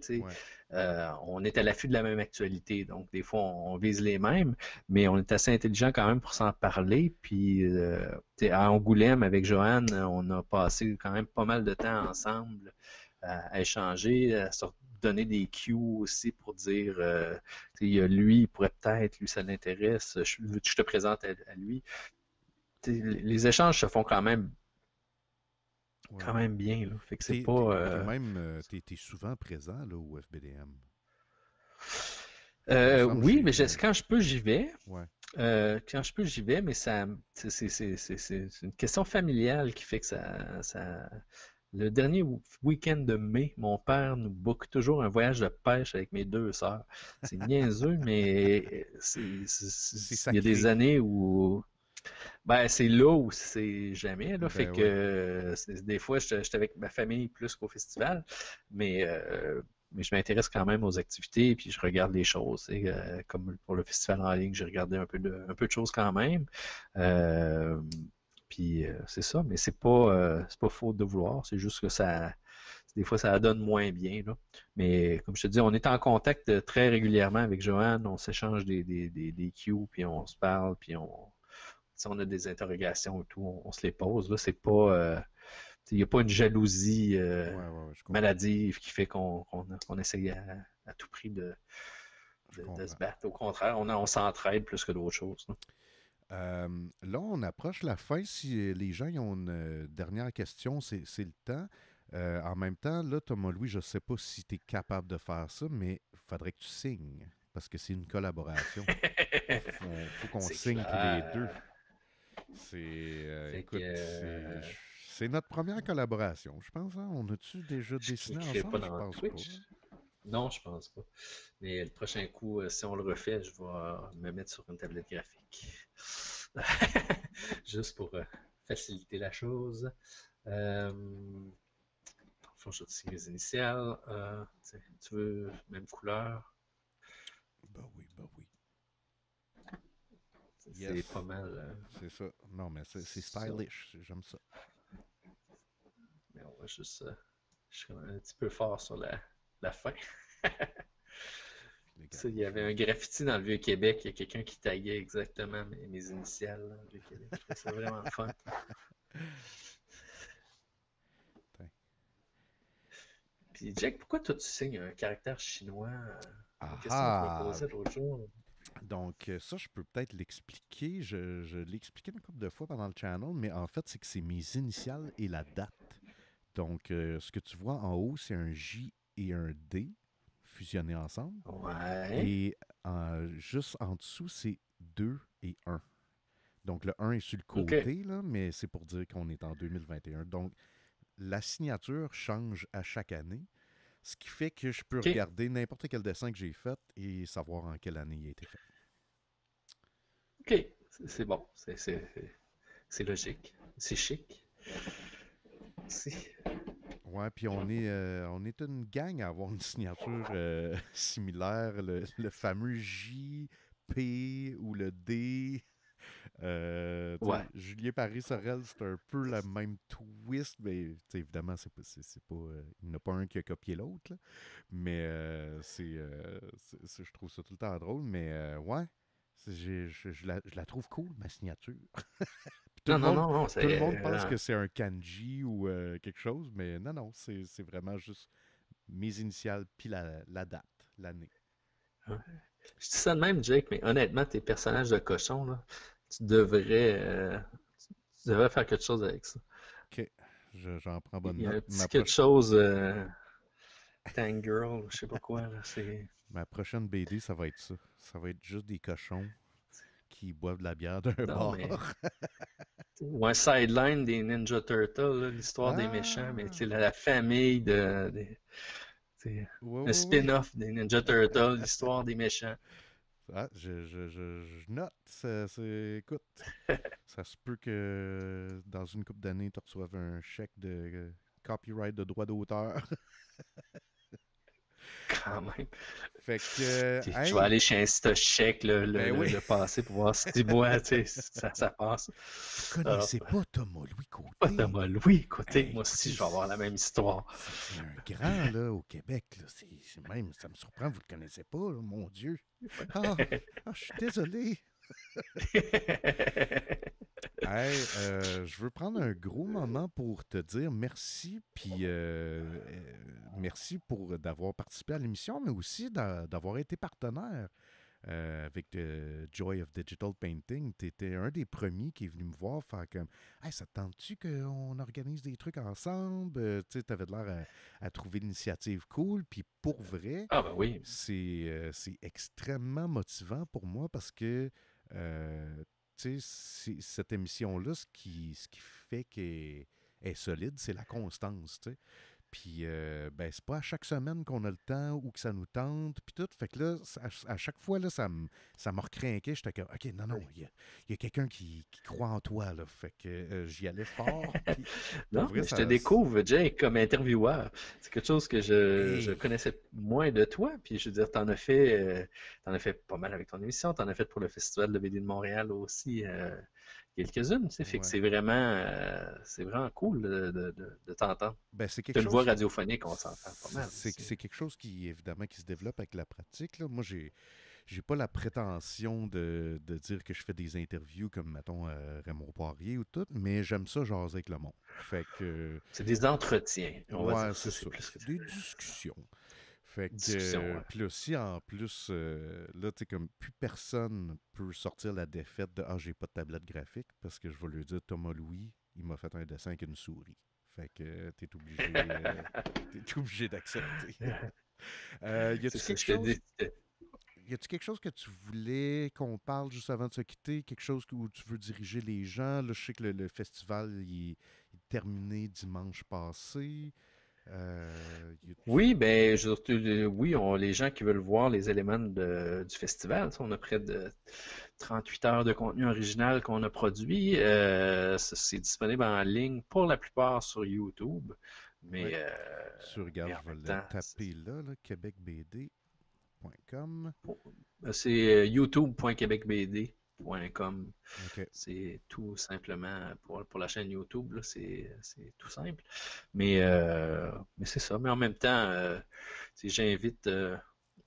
Euh, on est à l'affût de la même actualité, donc des fois on, vise les mêmes, mais on est assez intelligent quand même pour s'en parler. Puis euh, à Angoulême avec Joanne, on a passé quand même pas mal de temps ensemble à, échanger, à donner des cues aussi pour dire euh, lui, il pourrait peut-être, lui ça l'intéresse, je, je, te présente à, lui? les échanges se font quand même quand même bien. Là. Fait que c'est pas. Euh... même, euh, t'es, souvent présent là, au FBDM. Euh, oui, mais quand je peux, j'y vais. Euh, quand je peux, j'y vais, mais ça, c'est, une question familiale qui fait que ça, ça... Le dernier week-end de mai, mon père nous book toujours un voyage de pêche avec mes deux sœurs. C'est niaiseux, mais il y a des années où ben, c'est là où c'est jamais. Là, ben fait que des fois, j'étais avec ma famille plus qu'au festival, mais, euh, mais je m'intéresse quand même aux activités et puis je regarde les choses. Euh, comme pour le festival en ligne, j'ai regardé un peu de, un peu de choses quand même. Euh, puis c'est ça, mais c'est pas, c'est pas faute de vouloir, c'est juste que ça. Des fois, ça donne moins bien. Là. Mais comme je te dis, on est en contact très régulièrement avec Joanne, on s'échange des, des, des, des cues, puis on se parle, puis on, si on a des interrogations et tout, on, se les pose. Là, c'est pas. Euh, il n'y a pas une jalousie euh, maladive qui fait qu'on essaye à, tout prix de, se battre. Au contraire, on, on s'entraide plus que d'autres choses. Euh, là. on approche la fin. Si les gens ont une dernière question, c'est le temps. en même temps, là, Thomas Louis, je ne sais pas si tu es capable de faire ça, mais il faudrait que tu signes parce que c'est une collaboration. Il faut, qu'on signe tous les deux. C'est. Euh, écoute, euh, c'est notre première collaboration, je pense. Hein? On a-tu déjà dessiné ensemble? je pense pas. Non, je pense pas. Mais le prochain coup, euh, si on le refait, je vais me mettre sur une tablette graphique. Juste pour faciliter la chose. Euh, que je signe les initiales. tu veux même couleur? Ben oui, ben oui. C'est pas mal. euh, C'est ça. Non, mais c'est c'est stylish. J'aime ça. mais on va juste. euh, je suis un petit peu fort sur la, la fin. Il y avait un graffiti dans le Vieux-Québec. Il y a quelqu'un qui taguait exactement mes, mes initiales dans le Vieux-Québec. Ça vraiment fun. Puis, Jack, pourquoi toi tu signes un caractère chinois? Ah l'autre jour? Donc, euh, ça, je peux peut-être l'expliquer. Je, je l'ai expliqué une couple de fois pendant le channel, mais en fait, c'est que c'est mes initiales et la date. Donc, euh, ce que tu vois en haut, c'est un J et un D fusionnés ensemble. Ouais. Et euh, juste en dessous, c'est 2 et 1. Donc, le 1 est sur le côté, là, mais c'est pour dire qu'on est en 2021. Donc, la signature change à chaque année, ce qui fait que je peux regarder n'importe quel dessin que j'ai fait et savoir en quelle année il a été fait. Ok, c'est bon. C'est- logique. C'est chic. Si. Ouais, puis on est, euh, on est une gang à avoir une signature euh, similaire, le, le fameux J, P ou le D. Euh, Ouais. Julien Paris-Sorel, c'est un peu le même twist, mais évidemment, c'est pas, c'est, c'est pas, euh, il n'y en a pas un qui a copié l'autre. Mais euh, c'est, euh, c'est- je trouve ça tout le temps drôle. Mais euh, ouais, je, je la, je la trouve cool, ma signature. Tout Non, le non, monde- non, non. tout le monde pense euh, que c'est un kanji ou quelque chose, mais non, non, c'est vraiment juste mes initiales puis la, la date, l'année. Je dis ça de même, Jake, mais honnêtement, tes personnages de cochon, là, tu devrais, euh, tu devrais faire quelque chose avec ça. Ok, je- j'en prends bonne Il y a un note. petit Ma, quelque chose, euh, Tang Girl, je sais pas quoi, là, c'est... ma prochaine BD, ça va être ça. Ça va être juste des cochons qui boivent de la bière d'un bar. mais- Ou un sideline des Ninja Turtles, l'histoire des Ah. méchants, mais tu sais, la, la famille de... des- Ouais, le ouais, ouais. spin-off des Ninja Turtles, l'histoire des méchants. Ah, je, je, je, je note. ça- écoute, ça se peut que dans une couple d'années, tu reçoives un chèque de euh, copyright de droit d'auteur. Quand même. Fait que. Hey, Je vais aller chez Insta-Check le, le, Ben le- oui. le passer pour voir si tu bois, tu sais, ça, ça passe. Vous connaissez pas Thomas Louis Côté? Pas Thomas Louis, écoutez, Hey, moi aussi, je vais avoir la même histoire. C'est un grand, là, au Québec. Là. C'est, même, ça me surprend, vous le connaissez pas, là, mon Dieu. Ah, ah, je suis désolé. Hey, euh, je veux prendre un gros moment pour te dire merci, puis euh, euh, merci pour d'avoir participé à l'émission, mais aussi d'a- d'avoir été partenaire euh, avec euh, Joy of Digital Painting. Tu étais un des premiers qui est venu me voir faire comme Hey, ça te tente-tu qu'on organise des trucs ensemble? Euh, tu avais l'air à, à trouver l'initiative cool, puis pour vrai, Ah ben oui, c'est c'est extrêmement motivant pour moi parce que euh, cette émission-là, ce qui, ce qui fait qu'elle est solide, c'est la constance. Puis, euh, ben, c'est pas à chaque semaine qu'on a le temps ou que ça nous tente, puis tout. Fait que là, ça- à, chaque fois, là, ça me ça m'a recrinqué. J'étais comme, OK, non, non, il y a, a quelqu'un qui, qui croit en toi, là. Fait que euh, j'y allais fort. puis non, vrai, mais je ça- te découvre, Jake, comme intervieweur. C'est quelque chose que je, je connaissais moins de toi, puis je veux dire, t'en as fait, euh, t'en as fait pas mal avec ton émission, t'en as fait pour le Festival de BD de Montréal aussi, euh, quelques-unes, tu sais, fait que c'est vraiment, euh, c'est vraiment cool de, de, de- t'entendre. ben, c'est Tu quelque une voix radiophonique, on s'entend pas mal. C'est quelque chose qui, évidemment, qui se développe avec la pratique. Là. Moi, j'ai j'ai pas la prétention de, de dire que je fais des interviews comme, mettons, euh, Raymond Poirier ou tout, mais j'aime ça jaser avec le monde. Fait que, C'est des entretiens, on ouais, c'est ça, ça. plus que Des discussions. Fait que, Discussions, euh, ouais. puis là, si en plus, euh, là, tu sais, comme plus personne peut sortir la défaite de Ah, j'ai pas de tablette graphique, parce que je vais lui dire Thomas Louis, il m'a fait un dessin avec une souris. Fait que t'es obligé, euh, t'es obligé d'accepter. Euh, y a-tu quelque chose dis, y a-tu quelque chose que tu voulais qu'on parle juste avant de se quitter? Quelque chose où tu veux diriger les gens? Là, je sais que le, le festival il est, il est terminé dimanche passé. Euh, Oui, ben, euh, oui, on, les gens qui veulent voir les éléments de- du festival, on a près de 38 heures de contenu original qu'on a produit. Euh, c'est disponible en ligne pour la plupart sur YouTube. Mais Ouais. euh, sur, regarde, mais je vais le temps, taper là, là québecbd.com. c'est euh, C'est tout simplement pour, pour la chaîne YouTube, c'est tout simple. Mais, euh, mais c'est ça. Mais en même temps, euh, j'invite euh,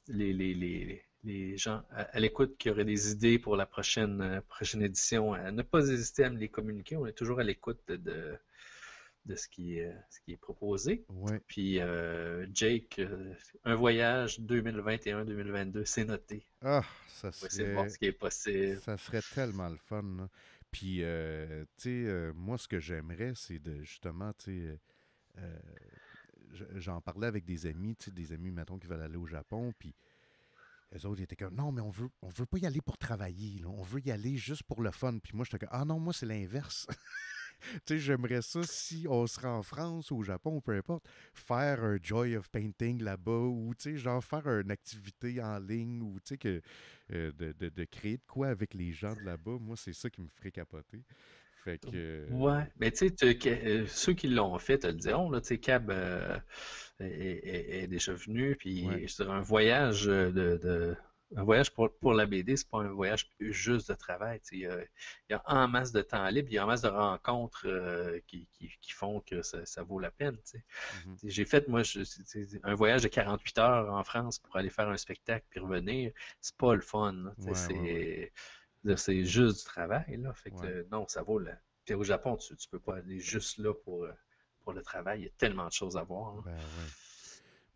les, les, les, les, gens à, l'écoute qui auraient des idées pour la prochaine, prochaine édition à ne pas hésiter à me les communiquer. On est toujours à l'écoute de de ce qui, est, ce qui est proposé. Puis euh, Jake, euh, un voyage 2021-2022, c'est noté. Ah, ça serait... voir ce qui est possible. Ça serait tellement le fun. Puis, euh, tu sais, moi, ce que j'aimerais, c'est de justement, tu sais, j'en parlais avec des amis, tu sais, des amis, mettons, qui veulent aller au Japon, puis les autres, ils étaient comme, non, mais on veut, on veut pas y aller pour travailler, on veut y aller juste pour le fun. Puis moi, j'étais comme, ah non, moi, c'est l'inverse. sais, j'aimerais ça si on serait en France ou au Japon, peu importe, faire un Joy of Painting là-bas ou, tu sais, genre faire une activité en ligne ou, tu sais, que, euh, de, de, de, créer de quoi avec les gens de là-bas. Moi, c'est ça qui me ferait capoter. Fait que... Ouais, mais tu sais, euh, ceux qui l'ont fait te le diront, là, tu sais, Cab euh, est, déjà venu, puis c'est un voyage de un voyage pour, pour la BD, c'est pas un voyage juste de travail. Il y, a, il y, a, en masse de temps libre, il y a en masse de rencontres euh, qui, qui, font que ça, vaut la peine. Mm-hmm. J'ai fait, moi, un voyage de 48 heures en France pour aller faire un spectacle puis revenir. C'est pas le fun. c'est juste du travail. Là. Fait que, non, ça vaut la. Puis au Japon, tu, tu peux pas aller juste là pour, pour le travail. Il y a tellement de choses à voir. Ben,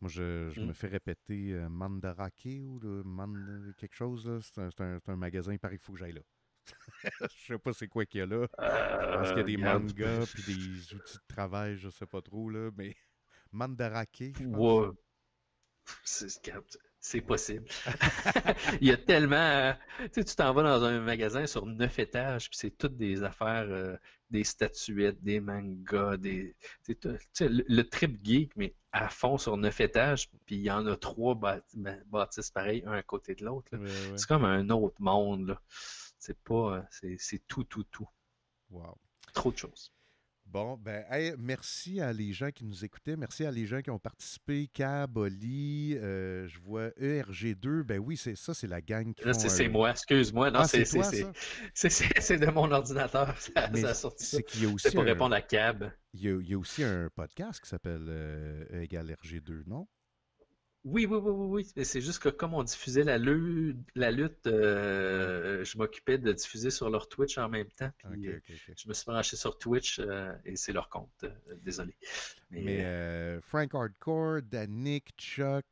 moi, je, je me fais répéter euh, Mandarake ou le quelque chose. C'est un, un, magasin, il paraît qu'il faut que j'aille là. je sais pas c'est quoi qu'il y a là. je pense qu'il y a des euh, mangas puis des outils de travail, je sais pas trop, là, mais Mandarake, je pense. C'est possible. il y a tellement. Euh, tu t'en vas dans un magasin sur neuf étages, puis c'est toutes des affaires, euh, des statuettes, des mangas, des. Le, le, trip geek, mais à fond sur neuf étages, puis il y en a trois bâtisses pareilles, un à côté de l'autre. C'est comme un autre monde. C'est pas. Euh, c'est tout, tout, tout. Wow. Trop de choses. Bon, ben, merci à les gens qui nous écoutaient. Merci à les gens qui ont participé. Cab, Oli, euh, je vois ERG2. Ben oui, c'est ça, c'est la gang qui. C'est moi, excuse-moi. Non, ah, c'est de mon ordinateur. Ça, ça a sorti. C'est pour répondre à Cab. Il y, a, aussi un podcast qui s'appelle euh, e égal RG2, non? Oui, oui, oui, oui, oui. C'est juste que comme on diffusait la, lutte, la lutte euh, je m'occupais de diffuser sur leur Twitch en même temps. Puis euh, je me suis branché sur Twitch euh, et c'est leur compte. désolé. Mais, Frank Hardcore, Danick, Chuck,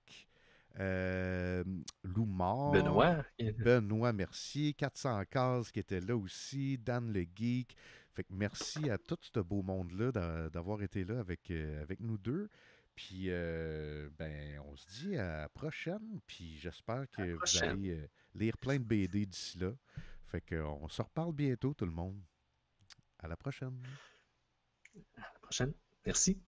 Loumar, Benoît. Benoît Mercier, 400 cases qui était là aussi, Dan le Geek. Fait que merci à tout ce beau monde-là d'avoir été là avec, avec nous deux. Puis, euh, ben, on se dit à la prochaine. Puis, j'espère que vous allez euh, lire plein de BD d'ici là. Fait qu'on se reparle bientôt, tout le monde. À la prochaine. À la prochaine. Merci.